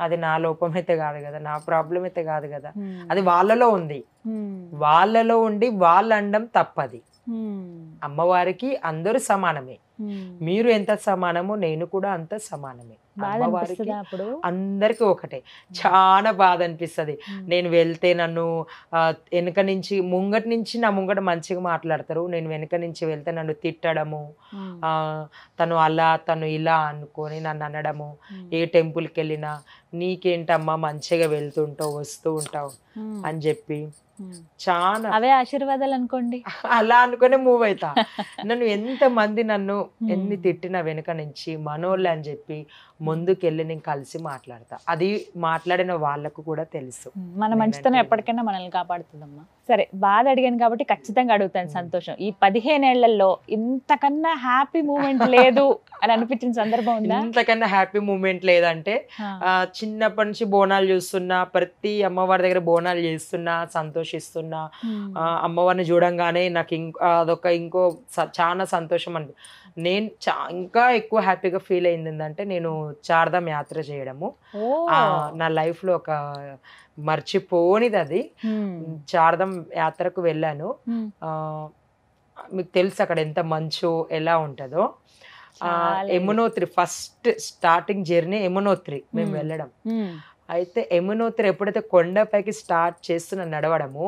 అది నా లోపం అయితే కాదు కదా నా ప్రాబ్లం అయితే కాదు కదా. అది వాళ్ళలో ఉంది. వాళ్ళలో ఉండి వాళ్ళు అనడం తప్పది. అమ్మవారికి అందరూ సమానమే. మీరు ఎంత సమానమో నేను కూడా అంత సమానమే అమ్మవారికి అందరికి ఒకటే చాలా బాధ అనిపిస్తది. నేను వెళ్తే నన్ను వెనక నుంచి ముంగటి నుంచి నా ముంగట మంచిగా మాట్లాడతారు నేను వెనక నుంచి వెళ్తే నన్ను తిట్టడము తను అలా తను ఇలా అనుకొని నన్ను అనడము. ఏ టెంపుల్కి వెళ్ళినా నీకేంటమ్మా మంచిగా వెళ్తుంటావు వస్తూ ఉంటావు. అని చెప్పి. చాలా అవే ఆశీర్వాదాలు అనుకోండి అలా అనుకునే మూవ్ అవుతా నన్ను ఎంత మంది నన్ను. ఎన్ని తిట్టిన వెనక నుంచి మనోళ్ళు అని చెప్పి ముందుకెళ్ళి నేను కలిసి మాట్లాడతా. అది మాట్లాడిన వాళ్ళకు కూడా తెలుసు. మన మంచితనం. ఎప్పటికైనా మనల్ని కాపాడుతుందమ్మా. సరే బాధ అడిగాను కాబట్టి ఖచ్చితంగా అడుగుతాను. సంతోషం. ఈ పదిహేనేళ్ళలో ఇంతకన్నా హ్యాపీ మూమెంట్ లేదు అని అనిపించిన సందర్భం ఉందా? ఇంతకన్నా హ్యాపీ మూమెంట్ లేదంటే చిన్నప్పటి నుంచి బోనాలు చూస్తున్నా ప్రతి అమ్మవారి దగ్గర బోనాలు చేస్తున్నా సంతోషిస్తున్నా అమ్మవారిని చూడంగానే నాకు ఇంకో అదొక ఇంకో చాలా సంతోషం అని నేను చా ఇంకా ఎక్కువ హ్యాపీగా ఫీల్ అయింది ఏంటంటే నేను చార్ధామ్ యాత్ర చేయడము నా లైఫ్లో ఒక మర్చిపోనిది అది ఉమ్. చార్ధామ్ యాత్రకు వెళ్ళాను మీకు తెలుసు అక్కడ ఎంత మంచు ఎలా ఉంటుందో Yamunotri first starting journey Yamunotri మేము. వెళ్ళడం. అయితే యమునోత్రి ఎప్పుడైతే కొండపైకి స్టార్ట్ చేస్తున్న నడవడము.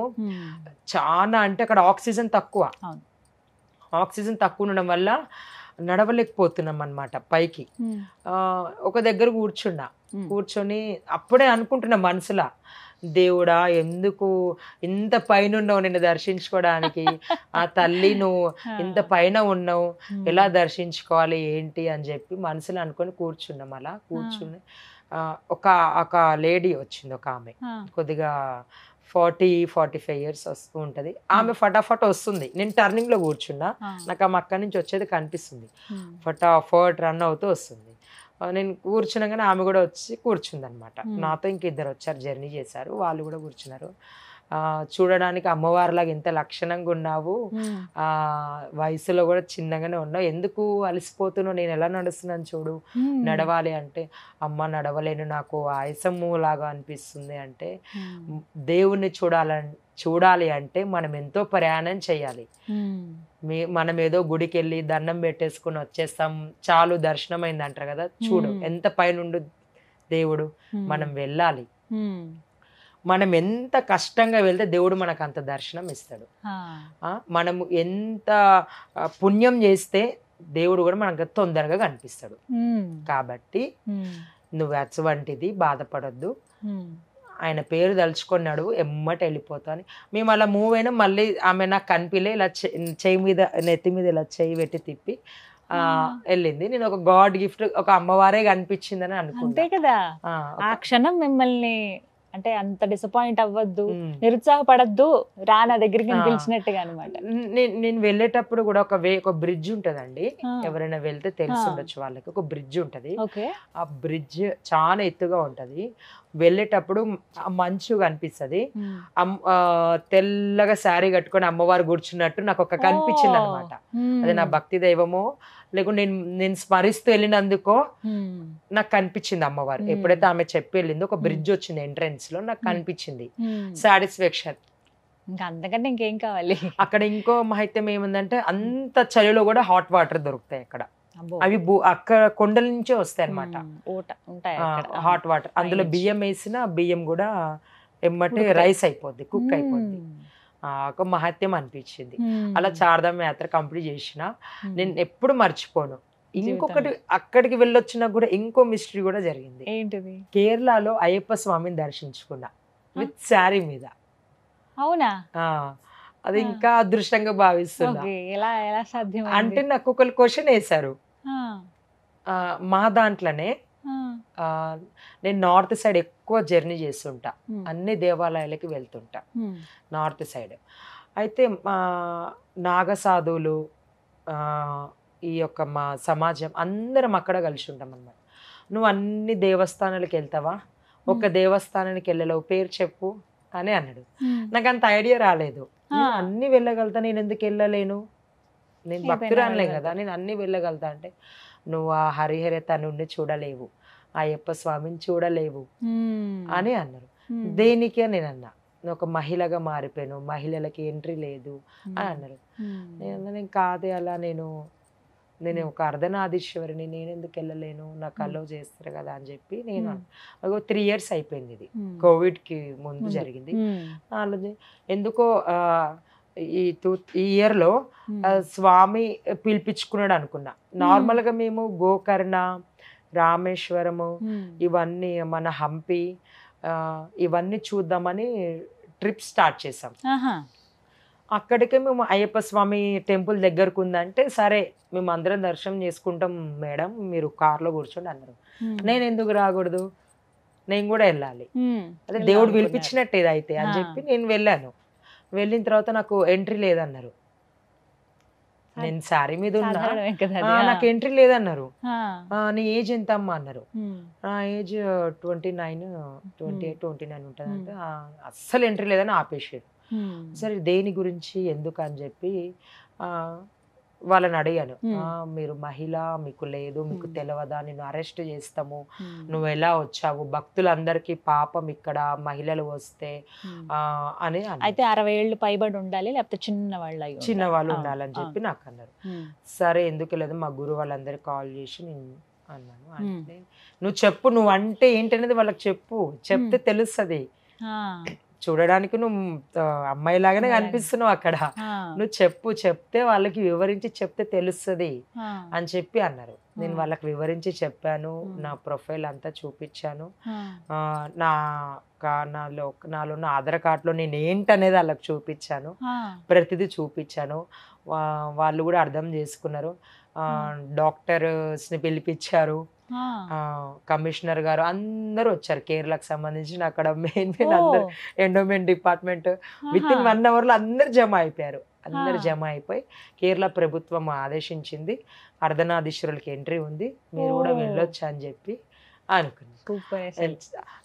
చాలా అంటే అక్కడ ఆక్సిజన్ తక్కువ. ఆక్సిజన్ తక్కువ ఉండడం వల్ల నడవలేకపోతున్నాం అన్నమాట పైకి. ఒక దగ్గర కూర్చున్నా. కూర్చొని అప్పుడే అనుకుంటున్నా మనసులా దేవుడా ఎందుకు ఇంత పైన ఉన్నావు నిన్ను దర్శించుకోవడానికి? ఆ తల్లి నువ్వు ఇంత పైన ఉన్నావు. ఎలా దర్శించుకోవాలి ఏంటి? అని చెప్పి మనసులో అనుకొని కూర్చున్నాం అలా. కూర్చుని ఆ, ఒక ఒక లేడీ వచ్చింది ఒక ఆమె. కొద్దిగా ఫార్టీ ఫార్టీ ఫైవ్ ఇయర్స్ వస్తూ ఉంటది. ఆమె ఫటాఫట్ వస్తుంది. నేను టర్నింగ్లో కూర్చున్నా. నాకు ఆమె అక్కడి నుంచి వచ్చేది కనిపిస్తుంది. ఫటాఫట్ రన్ అవుతూ వస్తుంది. నేను కూర్చునగానే ఆమె కూడా వచ్చి కూర్చుంది అనమాట Hmm. నాతో ఇంక ఇద్దరు వచ్చారు జర్నీ చేశారు. వాళ్ళు కూడా కూర్చున్నారు. చూడడానికి అమ్మవారిలాగా ఎంత లక్షణంగా ఉన్నావు. ఆ వయసులో కూడా చిన్నగానే ఉన్నావు ఎందుకు అలసిపోతున్నావు నేను ఎలా నడుస్తున్నాను చూడు. నడవాలి అంటే అమ్మ నడవలేను నాకు ఆయాసము లాగా అనిపిస్తుంది అంటే. దేవుణ్ణి చూడాలని చూడాలి అంటే మనం ఎంతో ప్రయాణం చేయాలి. మీ మనం ఏదో గుడికి వెళ్ళి దండం పెట్టేసుకుని వచ్చేస్తాం చాలు దర్శనం అయింది అంటారు కదా చూడు. ఎంత పైనుండు దేవుడు. మనం వెళ్ళాలి. మనం ఎంత కష్టంగా వెళ్తే దేవుడు మనకు అంత దర్శనం ఇస్తాడు మనము ఎంత పుణ్యం చేస్తే దేవుడు కూడా మనకు తొందరగా కనిపిస్తాడు. కాబట్టి. నువ్వు అటువంటిది బాధపడొద్దు. ఆయన పేరు తలుచుకున్నాడు ఎమ్మట వెళ్ళిపోతా అని మేము అలా మూవ్ అయినా మళ్ళీ ఆమె నాకు కనిపిలే ఇలా చె- చెయ్యి మీద నెత్తి మీద ఇలా చెయ్యి పెట్టి తిప్పి. వెళ్ళింది నేను ఒక గాడ్ గిఫ్ట్ ఒక అమ్మవారే కనిపించిందని అనుకున్నా కదా ఆ, క్షణం మిమ్మల్ని అంటే అంత డిసప్పాయింట్ అవ్వద్దు. నిరుత్సాహపడద్దు రా నా దగ్గరికి. పిలిచినట్టుగా అనమాట నేను వెళ్ళేటప్పుడు కూడా ఒక వే ఒక బ్రిడ్జ్ ఉంటదండి. ఎవరైనా వెళ్తే తెలిసి. ఉండొచ్చు వాళ్ళకి ఒక బ్రిడ్జ్ ఉంటది ఓకే ఆ బ్రిడ్జ్ చాలా ఎత్తుగా ఉంటది వెళ్ళేటప్పుడు మంచు కనిపిస్తుంది తెల్లగా శారీ కట్టుకొని అమ్మవారు కూర్చున్నట్టు నాకు ఒక కనిపించింది అనమాట. అది నా భక్తి దైవమో లేకుంటే నేను నేను స్మరిస్తూ వెళ్ళినందుకో. నాకు కనిపించింది అమ్మవారు. ఎప్పుడైతే ఆమె చెప్పి వెళ్ళిందో ఒక బ్రిడ్జ్ వచ్చింది ఎంట్రన్స్లో నాకు. కనిపించింది. సాటిస్ఫాక్షన్ ఇంకా అంతకంటే ఇంకేం కావాలి అక్కడ ఇంకో మహిత్యం ఏముందంటే అంత చలిలో కూడా హాట్ వాటర్ దొరుకుతాయి అక్కడ. అవి అక్కడ కొండల నుంచే వస్తాయి అనమాట. హాట్ వాటర్ అందులో. బియ్యం వేసిన బియ్యం కూడా ఎమ్మటే. రైస్ అయిపోద్ది కుక్ అయిపోద్ది. ఒక మహత్యం అనిపించింది. అలా చార్ధామ్ యాత్ర కంప్లీట్ చేసిన. నేను ఎప్పుడు మర్చిపోను. ఇంకొకటి. అక్కడికి వెళ్ళొచ్చినా కూడా ఇంకో మిస్టరీ కూడా జరిగింది. ఏంటిది? కేరళలో అయ్యప్ప స్వామిని దర్శించుకున్నా విత్ శారీ మీద. అవునా? అది. ఇంకా అదృష్టంగా భావిస్తున్నా. సాధ్యం అంటే నాకు ఒకరు క్వశ్చన్ వేశారు. మా దాంట్లోనే నేను నార్త్ సైడ్ ఎక్కువ జర్నీ చేస్తుంటా. అన్ని దేవాలయాలకి వెళ్తుంటా. North side. అయితే మా నాగసాధువులు ఆ, ఈ యొక్క మా సమాజం అందరం అక్కడ కలిసి ఉంటాం అన్నమాట నువ్వు అన్ని దేవస్థానాలకు వెళ్తావా? ఒక దేవస్థానానికి వెళ్ళలేవు పేరు చెప్పు అని అన్నాడు. నాకు అంత ఐడియా రాలేదు. అన్ని వెళ్ళగలుగుతా నేను ఎందుకు వెళ్ళలేను? నేను భక్తురాలే కదా. నేను అన్ని వెళ్ళగలుగుతా. అంటే నువ్వు ఆ హరిహర తనుడిని చూడలేవు అయ్యప్ప స్వామిని చూడలేవు అని అన్నారు. దేనికి నేను అన్నా? నేను ఒక మహిళగా మారిపోయాను మహిళలకి ఎంట్రీ లేదు అని అన్నారు. నేను నేను కాదే అలా నేను నేను ఒక అర్ధనాదీశ్వరిని నేను ఎందుకు వెళ్ళలేను నాకు అలో చేస్తారు కదా అని చెప్పి నేను అన్నా. త్రీ ఇయర్స్ అయిపోయింది ఇది. కోవిడ్కి ముందు. జరిగింది. ఆలోచి ఎందుకో ఈ టూ ఈ ఇయర్లో ఆ, స్వామి పిలిపించుకున్నాడు అనుకున్నా. నార్మల్గా మేము గోకర్ణ రామేశ్వరము ఇవన్నీ మన హంపి ఇవన్నీ చూద్దామని ట్రిప్ స్టార్ట్ చేసాం అక్కడికే మేము అయ్యప్ప స్వామి టెంపుల్ దగ్గరకు ఉందంటే సరే మేము అందరం దర్శనం చేసుకుంటాం మేడం మీరు కార్లో కూర్చోండి అన్నారు. నేను ఎందుకు రాకూడదు? నేను కూడా వెళ్ళాలి. అదే దేవుడు పిలిపించినట్టు ఇదైతే అని. చెప్పి నేను వెళ్ళాను. వెళ్ళిన తర్వాత నాకు ఎంట్రీ లేదన్నారు. నేను శారీ మీద ఉన్నా. నాకు ఎంట్రీ లేదన్నారు. నీ ఏజ్ ఎంత అమ్మా అన్నారు. నా age twenty nine twenty. Eight twenty nine ఉంటుంది అంటే. "ఆ, అస్సలు ఎంట్రీ లేదని ఆపేసారు ఉమ్. సరే దేని గురించి ఎందుకు అని చెప్పి వాళ్ళని అడిగాను Hmm. "ఆ, మీరు మహిళ మీకు లేదు మీకు. తెలియదా నిన్ను అరెస్ట్ చేస్తాము. నువ్వు ఎలా వచ్చావు భక్తులందరికీ పాపం ఇక్కడ మహిళలు వస్తే అని. అయితే అరవై ఏళ్ళు పైబడి ఉండాలి లేకపోతే చిన్న వాళ్ళు. చిన్న వాళ్ళు ఉండాలని. చెప్పి నాకు అన్నారు. సరే ఎందుకు లేదు మా గురువు వాళ్ళందరికీ కాల్ చేసి నేను అన్నాను అంటే నువ్వు చెప్పు నువ్వు అంటే ఏంటనేది వాళ్ళకి చెప్పు చెప్తే తెలుస్తుంది. చూడడానికి నువ్వు అమ్మాయిలాగానే అమ్మాయిలాగా. కనిపిస్తున్నావు అక్కడ. నువ్వు చెప్పు చెప్తే వాళ్ళకి వివరించి చెప్తే తెలుస్తుంది. అని చెప్పి అన్నారు నేను. వాళ్ళకి వివరించి చెప్పాను. నా ప్రొఫైల్ అంతా చూపించాను నా నాలో నాలో ఉన్న ఆధార్ కార్డులో నేను ఏంటనేది వాళ్ళకి చూపించాను. ప్రతిదీ చూపించాను వాళ్ళు కూడా అర్థం చేసుకున్నారు డాక్టర్స్ని పిలిపించారు కమిషనర్ గారు అందరూ వచ్చారు కేరళకు సంబంధించిన అక్కడ మెయిన్ మెయిన్. అందరు endowment department with in. One అవర్లో అందరు జమ అయిపోయారు అందరు. జమ అయిపోయి కేరళ ప్రభుత్వం ఆదేశించింది అర్ధనాధీశ్వరులకి ఎంట్రీ ఉంది మీరు కూడా. వెళ్ళొచ్చు అని చెప్పి అనుకున్నాను.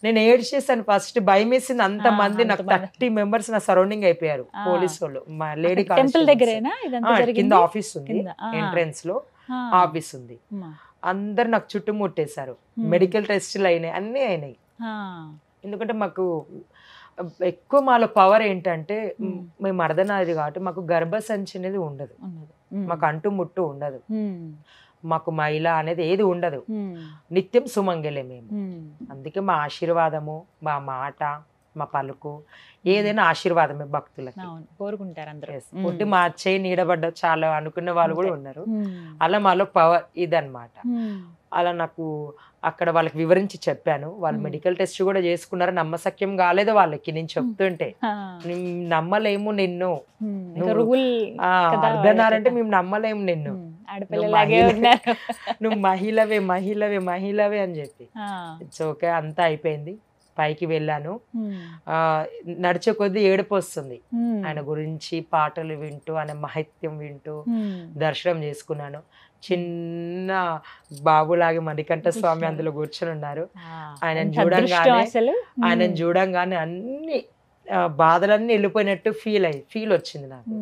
నేను ఏడ్ చేశాను ఫస్ట్ భయం వేసింది అంత మంది నాకు. థర్టీ మెంబర్స్ నా సరౌండింగ్ అయిపోయారు. పోలీసు వాళ్ళు మా లేడీ టెంపుల్ కింద ఆఫీస్ ఉంది. ఎంట్రన్స్లో. ఆఫీస్ ఉంది. అందరు నాకు చుట్టుముట్టేశారు. మెడికల్ టెస్టులు అయినాయి అన్నీ అయినాయి. ఎందుకంటే మాకు ఎక్కువ మాలో పవర్ ఏంటంటే. మేము అర్ధనాది కాబట్టి మాకు గర్భసంచి అనేది ఉండదు. మాకు అంటు ముట్టు ఉండదు. మాకు మహిళ అనేది ఏది ఉండదు. నిత్యం సుమంగలే మేము. అందుకే మా ఆశీర్వాదము మా మాట మా పలుకు ఏదైనా ఆశీర్వాదమే భక్తులకి. కోరుకుంటారు అందరూ. పుట్టి మా చేయి నీడబడ్డ చాలా అనుకున్న వాళ్ళు కూడా. ఉన్నారు. అలా మాలో పవర్ ఇదన్నమాట. ఉమ్. అలా నాకు అక్కడ వాళ్ళకి వివరించి చెప్పాను. వాళ్ళు. మెడికల్ టెస్ట్ కూడా చేసుకున్నారు. నమ్మసక్యం కాలేదు వాళ్ళకి నేను చెప్తుంటే. ఆ. "మేము నమ్మలేము నిన్ను. వాళ్ళకి. మేము నమ్మలేము నిన్ను. నువ్వు మహిళవే మహిళవే మహిళవే అని చెప్పి. ఇట్స్ ఓకే అంతా అయిపోయింది. పైకి వెళ్ళాను నడిచే కొద్దీ ఏడుపు వస్తుంది. ఆయన గురించి పాటలు వింటూ ఆయన మహత్యం వింటూ. దర్శనం చేసుకున్నాను చిన్న బాబులాగే మణికంఠ స్వామి. అందులో కూర్చొని ఉన్నారు ఆ, ఆయనని ఎంత అదృష్టం చూడంగానే ఉమ్. చూడంగానే అన్ని బాధలన్నీ వెళ్ళిపోయినట్టు ఫీల్ అయ్యి ఫీల్ వచ్చింది నాకు.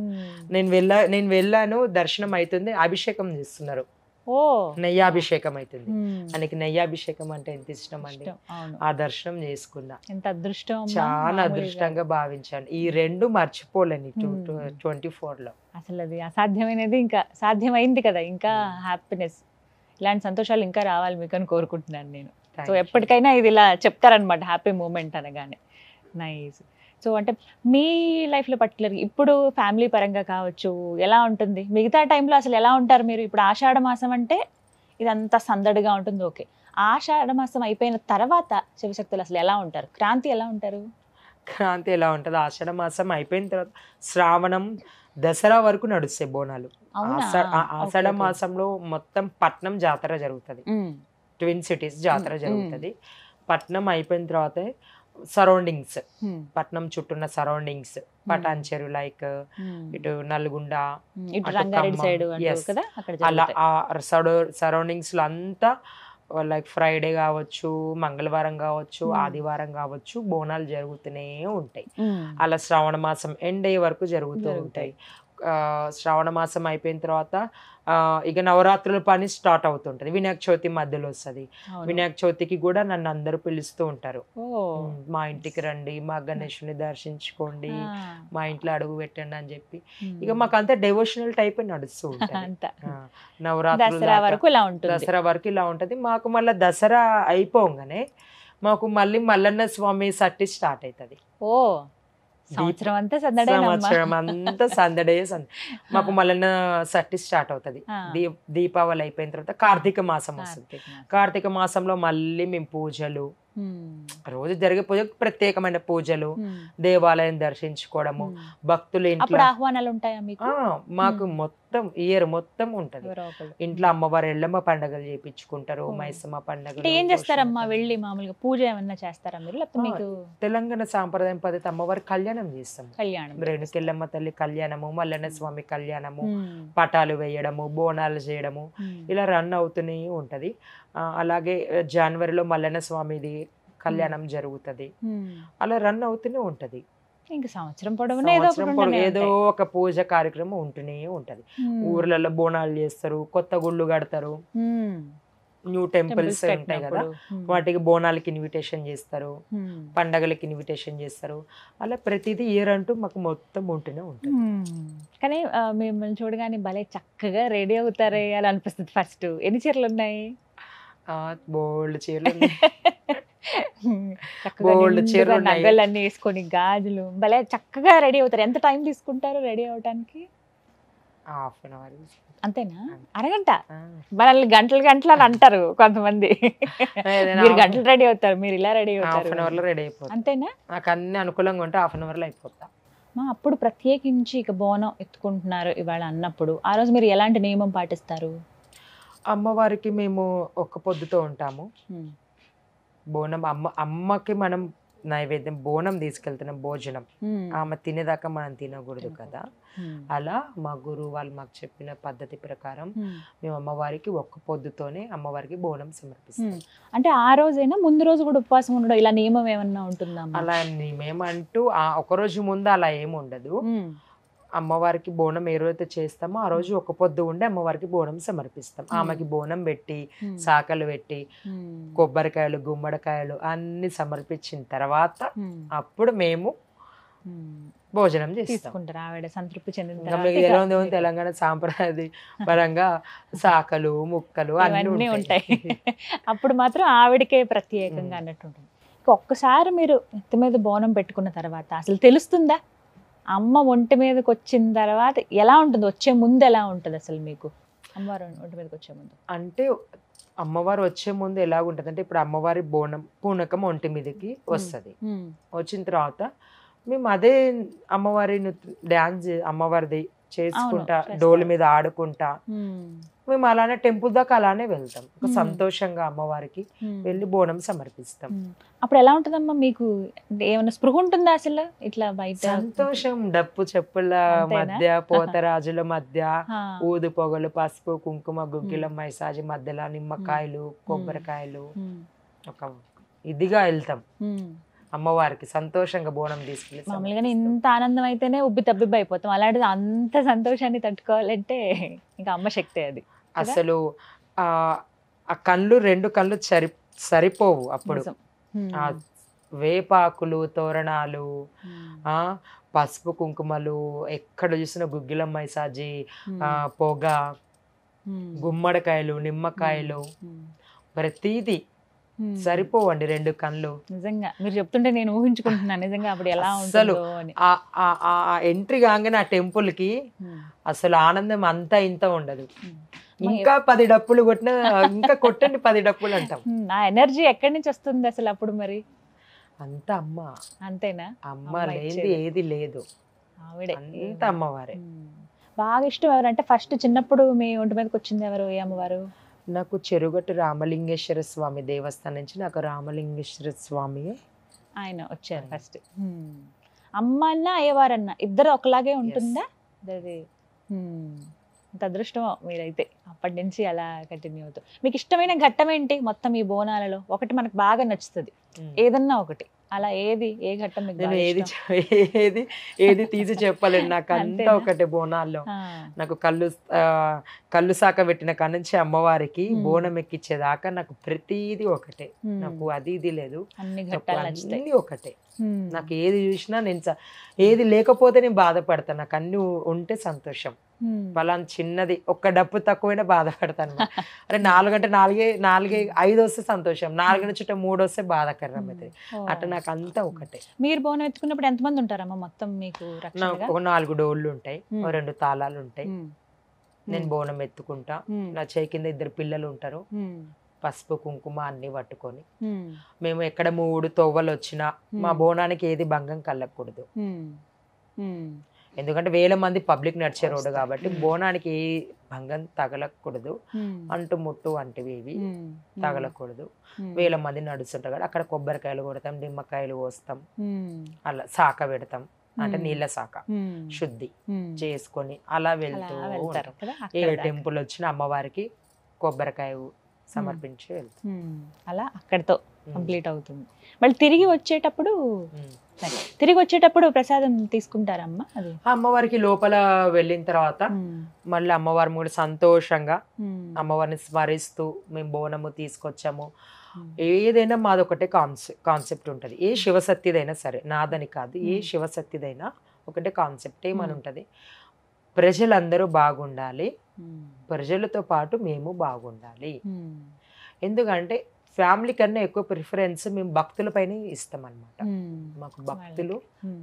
నేను వెళ్ళా నేను వెళ్ళాను దర్శనం అవుతుంది అభిషేకం చేస్తున్నారు నెయ్యాభిషేకం అవుతుంది. ఆయనకి నెయ్యాభిషేకం అంటే ఎంత ఇష్టం అండి ఆ దర్శనం చేసుకున్నా. ఎంత అదృష్టం చాలా. అదృష్టంగా భావించాను. ఈ రెండు మర్చిపోలేని. ట్వంటీ ఫోర్లో అసలు అది అసాధ్యమైనది ఇంకా సాధ్యమైంది కదా ఇంకా హ్యాపీనెస్. ఇలాంటి సంతోషాలు ఇంకా రావాలి మీకు అని కోరుకుంటున్నాను నేను. సో. ఎప్పటికైనా ఇది ఇలా చెప్తారనమాట హ్యాపీ మూమెంట్ అనగానే. నైస్ సో అంటే మీ లైఫ్లో పర్టికులర్ ఇప్పుడు ఫ్యామిలీ పరంగా కావచ్చు ఎలా ఉంటుంది? మిగతా టైంలో అసలు ఎలా ఉంటారు మీరు? ఇప్పుడు ఆషాఢ మాసం అంటే ఇదంతా సందడిగా ఉంటుంది ఓకే ఆషాఢ మాసం అయిపోయిన తర్వాత శివశక్తులు అసలు ఎలా ఉంటారు? క్రాంతి ఎలా ఉంటారు? క్రాంతి ఎలా ఉంటుంది? ఆషాఢ మాసం అయిపోయిన తర్వాత శ్రావణం దసరా వరకు నడుస్తాయి బోనాలు. ఆషాఢ. మాసంలో మొత్తం పట్నం జాతర జరుగుతుంది. ట్విన్ సిటీస్ జాతర. జరుగుతుంది. పట్నం అయిపోయిన తర్వాత సరౌండింగ్స్ ఉమ్, పట్నం చుట్టూన్న సరౌండింగ్స్ పటాన్ చెరు లైక్ ఉమ్. ఇటు నల్గొండ అలా. ఆ సరౌండింగ్స్లో అంతా లైక్ ఫ్రైడే కావచ్చు మంగళవారం కావచ్చు Hmm. ఆదివారం కావచ్చు బోనాలు జరుగుతూనే ఉంటాయి. అలా శ్రావణ మాసం ఎండ్ అయ్యే వరకు జరుగుతూ. ఉంటాయి. శ్రావణ మాసం అయిపోయిన తర్వాత ఇక నవరాత్రుల పని స్టార్ట్ అవుతుంటది. వినాయక చవితి మధ్యలో వస్తది. వినాయక చవితికి కూడా నన్ను అందరూ పిలుస్తూ ఉంటారు. ఓ, "ఉమ్, మా ఇంటికి రండి మా గణేషుని దర్శించుకోండి మా ఇంట్లో అడుగు పెట్టండి అని చెప్పి. ఇక మాకు అంతా డెవోషనల్ టైప్ నడుస్తూ ఉంటుంది. నవరాత్రులు దసరా వరకు ఇలా ఉంటుంది. దసరా వరకు ఇలా ఉంటది. మాకు మళ్ళీ దసరా అయిపోగానే మాకు మళ్ళీ మల్లన్న స్వామి సట్టి స్టార్ట్ అవుతుంది ఓ. సంవత్సరం అంతా సందడే సంవత్సరం అంతా సందడే సంద మాకు మల్లన్న సట్టి స్టార్ట్ అవుతుంది. దీపావళి అయిపోయిన తర్వాత కార్తీక మాసం వస్తుంది. కార్తీక మాసంలో మళ్ళీ మేము పూజలు. రోజు జరిగే పూజ ప్రత్యేకమైన పూజలు. దేవాలయం దర్శించుకోవడము. భక్తులు ఆహ్వానాలు ఉంటాయా మీకు? మ్మ్. మొత్తం ఇయర్ మొత్తం ఉంటది. ఇంట్లో అమ్మవారు ఎల్లమ్మ పండగలు చేయించుకుంటారు ఓ. మైసమ్మ పండగలు అంటే ఏం చేస్తారమ్మా వెళ్ళి మామూలుగా పూజ ఏమన్నా చేస్తారా మీరు? మీకు తెలంగాణ సాంప్రదాయం పద్ధతి అమ్మవారి కళ్యాణం చేస్తాం కళ్యాణం రేణుకెల్లమ్మ తల్లి కళ్యాణము మల్లన్న స్వామి కళ్యాణము పటాలు వేయడము బోనాలు చేయడము ఇలా రన్ అవుతూనే ఉంటది. అలాగే జనవరిలో మల్లన్న స్వామిది కళ్యాణం జరుగుతది. అలా రన్ అవుతూనే ఉంటది. ఇంకా సంవత్సరం పొడవునా ఏదో ఏదో. ఒక పూజ కార్యక్రమం ఉంటూనే ఉంటది. ఊర్లలో బోనాలు చేస్తారు కొత్త గుళ్ళు కడతారు. న్యూ టెంపుల్స్ ఉంటాయి కదా. వాటికి బోనాలకి ఇన్విటేషన్ చేస్తారు. పండగలకి ఇన్విటేషన్ చేస్తారు. అలా ప్రతిదీ ఇయర్ అంటూ మాకు మొత్తం ఉంటూనే ఉంటుంది. కానీ మిమ్మల్ని చూడగానే భలే చక్కగా రెడీ అవుతారే అని అనిపిస్తుంది ఫస్ట్. ఎన్ని చీరలు ఉన్నాయి? బోల్డ్ చీరలు నిండుగా చీరలు. నగలన్నీ వేసుకొని గాజులు. భలే చక్కగా రెడీ అవుతారు. ఎంత టైం తీసుకుంటారు రెడీ అవడానికి హాఫ్ అన్ అవర్ అంతేనా? అరగంట? మనల్ని గంటలు గంటలు అని అంటారు కొంతమంది. మీరు గంటలు రెడీ అవుతారు మీరు ఇలా రెడీ హాఫ్ అవుతారు అన్. అవర్లో రెడీ అయిపోతుంది అంతేనా? నాకు అన్ని అనుకూలంగా ఉంటే హాఫ్ అన్ అవర్లో అయిపోతా. మా అప్పుడు ప్రత్యేకించి ఇక బోనం ఎత్తుకుంటున్నారు ఇవాళ అన్నప్పుడు. ఆ రోజు మీరు ఎలాంటి నియమం పాటిస్తారు? అమ్మవారికి మేము ఒక్క పొద్దుతో ఉంటాము. బోనం అమ్మ అమ్మకి మనం నైవేద్యం బోనం తీసుకెళ్తున్నాం భోజనం. ఆమె తినేదాకా మనం తినకూడదు. కదా. అలా మా గురువు వాళ్ళు మాకు చెప్పిన పద్ధతి ప్రకారం మ్మ్. మేము అమ్మవారికి ఒక్క పొద్దుతోనే అమ్మవారికి బోనం సమర్పిస్తాం. అంటే ఆ రోజైనా ముందు రోజు కూడా ఉపవాసం ఉండడం ఇలా నియమం ఏమన్నా ఉంటుందా? అలా మేమంటూ ఆ ఒక రోజు ముందు అలా ఏమి ఉండదు. అమ్మవారికి బోనం ఏ రోజైతే చేస్తామో ఆ రోజు ఒక పొద్దు ఉండి అమ్మవారికి బోనం సమర్పిస్తాం. ఆమెకి బోనం పెట్టి. సాకలు పెట్టి. కొబ్బరికాయలు గుమ్మడికాయలు అన్ని సమర్పించిన తర్వాత. అప్పుడు మేము. భోజనం చేస్తాం తీసుకుంటారు ఆవిడ సంతృప్తి చెందిన తెలంగాణ సాంప్రదాయ పరంగా సాకలు ముక్కలు అన్ని ఉంటాయి అప్పుడు మాత్రం ఆవిడకే ప్రత్యేకంగా. అన్నట్టు ఉంటుంది ఒక్కసారి మీరు ఎత్తి మీద బోనం పెట్టుకున్న తర్వాత అసలు తెలుస్తుందా అమ్మ ఒంటి మీదకి వచ్చిన తర్వాత ఎలా ఉంటుంది? వచ్చే ముందు ఎలా ఉంటుంది అసలు మీకు? అమ్మవారు ఒంటి మీదకి వచ్చే ముందు. అంటే అమ్మవారు వచ్చే ముందు ఎలాగుంటది? అంటే ఇప్పుడు అమ్మవారి బోనం పూనకం ఒంటి మీదకి వస్తది. వచ్చిన తర్వాత మేము అదే అమ్మవారిని డాన్స్ అమ్మవారిది చేసుకుంటా. డోలు మీద ఆడుకుంటా. మ్మ్. అలానే టెంపుల్ దాకా అలానే వెళ్తాం ఒక. సంతోషంగా అమ్మవారికి. వెళ్ళి బోనం సమర్పిస్తాం. అప్పుడు ఎలా ఉంటుందమ్మా మీకు ఏమైనా స్పృహ ఉంటుందా అసలు ఇట్లా బయట సంతోషం డప్పు చెప్పుల? మధ్య పోతరాజుల మధ్య. ఊదు పొగలు పసుపు కుంకుమ గుగ్గిలం మైసాజి మధ్యలో నిమ్మకాయలు కొబ్బరికాయలు. ఒక ఇదిగా వెళ్తాం. అమ్మవారికి సంతోషంగా బోనం తీసుకెళ్ళి మామూలుగానే. ఇంత ఆనందం అయితేనే ఉబ్బి తబ్బిబ్బి అయిపోతాం అలాంటిది అంత సంతోషాన్ని తట్టుకోవాలంటే ఇంకా అమ్మ శక్తి అది అసలు ఆ కళ్ళు రెండు కళ్ళు సరి సరిపోవు అప్పుడు. ఆ వేపాకులు తోరణాలు పసుపు కుంకుమలు ఎక్కడ చూసిన గుగ్గిలం మైసాజీ పొగ. గుమ్మడికాయలు నిమ్మకాయలు. ప్రతిదీ. సరిపోవండి రెండు కళ్ళు నిజంగా మీరు చెప్తుంటే నేను ఊహించుకుంటున్నాను నిజంగా అప్పుడు ఎలా అని ఆ ఎంట్రీ కాగానే ఆ టెంపుల్కి. అసలు ఆనందం అంతా ఇంత ఉండదు. ఇంకా పది డప్పులు కొట్టిన ఇంకా కొట్టండి పది డప్పులు అంటాం. ఆ ఎనర్జీ ఎక్కడి నుంచి వస్తుంది అసలు అప్పుడు మరి? అంత అమ్మ. అంతేనా? అమ్మ లేనిది ఇచ్చేది. ఏది లేదు. అంత అమ్మవారే. బాగా ఇష్టం ఎవరంటే ఫస్ట్ చిన్నప్పుడు మీ ఒంటి మీదకి వచ్చింది ఎవరు ఏ అమ్మవారు? నాకు చెరుగట్టు రామలింగేశ్వర స్వామి దేవస్థానం నుంచి నాకు రామలింగేశ్వర స్వామి ఆయన వచ్చారు. ఫస్ట్. అమ్మ అన్న అయ్యవారన్న ఇద్దరు ఒకలాగే ఉంటుందా? అది. అంత అదృష్టమో మీరైతే. అప్పటి నుంచి అలా కంటిన్యూ అవుతుంది మీకు ఇష్టమైన ఘట్టం ఏంటి మొత్తం ఈ బోనాలలో? ఒకటి మనకు బాగా నచ్చుతుంది. ఏదన్నా ఒకటి. అలా ఏది ఏ ఘట్టం మీకు ఏది ఏది ఏది తీసి చెప్పలేను. నాకు అంతా? ఒకటే బోనాల్లో. నాకు కళ్ళు కళ్ళు సాక పెట్టిన కాడ నుంచి అమ్మవారికి మ్మ్. బోనం ఎక్కించేదాకా నాకు ప్రతిదీ ఒకటే. నాకు అది ఇది లేదు. అన్ని ఒకటే. నాకు ఏది చూసినా నేను ఏది లేకపోతే నేను బాధపడతాను నాకు అన్ని ఉంటే సంతోషం. ఫలానా చిన్నది ఒక్క డబ్బు తక్కువైనా బాధపడతాను అన్నమాట. అరే నాలుగంటే నాలుగే నాలుగే ఐదు వస్తే సంతోషం నాలుగు చుట్టూ మూడు వస్తే బాధాకరం ఓ. అట్లా నాకు అంతా ఒకటే మీరు బోనం ఎత్తుకున్నప్పుడు ఎంతమంది ఉంటారమ్మా మొత్తం మీకు ఒక నాలుగు డోళ్ళు ఉంటాయి రెండు తాళాలు ఉంటాయి. నేను బోనం ఎత్తుకుంటా. నా చేయి కింద ఇద్దరు పిల్లలు ఉంటారు. పసుపు కుంకుమ అన్ని పట్టుకొని. మేము ఎక్కడ మూడు తొవ్వలు వచ్చినా మా. బోనానికి ఏది భంగం కలగకూడదు. ఎందుకంటే వేల మంది పబ్లిక్ నడిచే రోడ్డు. కాబట్టి మ్మ్. బోనానికి ఏ భంగం తగలకూడదు ఉమ్. అంటు ముట్టు వంటివి ఇవి ఉమ్. తగలకూడదు. వేల మంది నడుస్తుంటారు కదా అక్కడ కొబ్బరికాయలు కొడతాం నిమ్మకాయలు పోస్తాం ఉమ్. అలా శాఖ పెడతాం అంటే. నీళ్ళ శాఖ. శుద్ధి. చేసుకొని అలా వెళ్తూ వెళ్తారు ఉంటాం. కదా ఏ. టెంపుల్ వచ్చిన అమ్మవారికి కొబ్బరికాయ సమర్పించి వెళ్తాం. అలా అక్కడితో. కంప్లీట్ అవుతుంది మళ్ళీ తిరిగి వచ్చేటప్పుడు. సరే. తిరిగి వచ్చేటప్పుడు ప్రసాదం తీసుకుంటారమ్మా అది అమ్మవారికి లోపల వెళ్ళిన తర్వాత. మళ్ళీ అమ్మవారి కూడా సంతోషంగా. అమ్మవారిని స్మరిస్తూ మేము బోనము తీసుకొచ్చాము. ఏదైనా మాది ఒకటే కాన్సెప్ట్ కాన్సెప్ట్ ఉంటుంది ఏ శివశక్తిదైనా సరే నాదని కాదు ఏ. శివశక్తిదైనా ఒకటే కాన్సెప్ట్ ఏమని. ఉంటుంది ప్రజలందరూ బాగుండాలి. ప్రజలతో పాటు మేము బాగుండాలి. ఎందుకంటే ఫ్యామిలీ కన్నా ఎక్కువ ప్రిఫరెన్స్ మేము భక్తులపైన ఇస్తాం అనమాట. మాకు భక్తులు.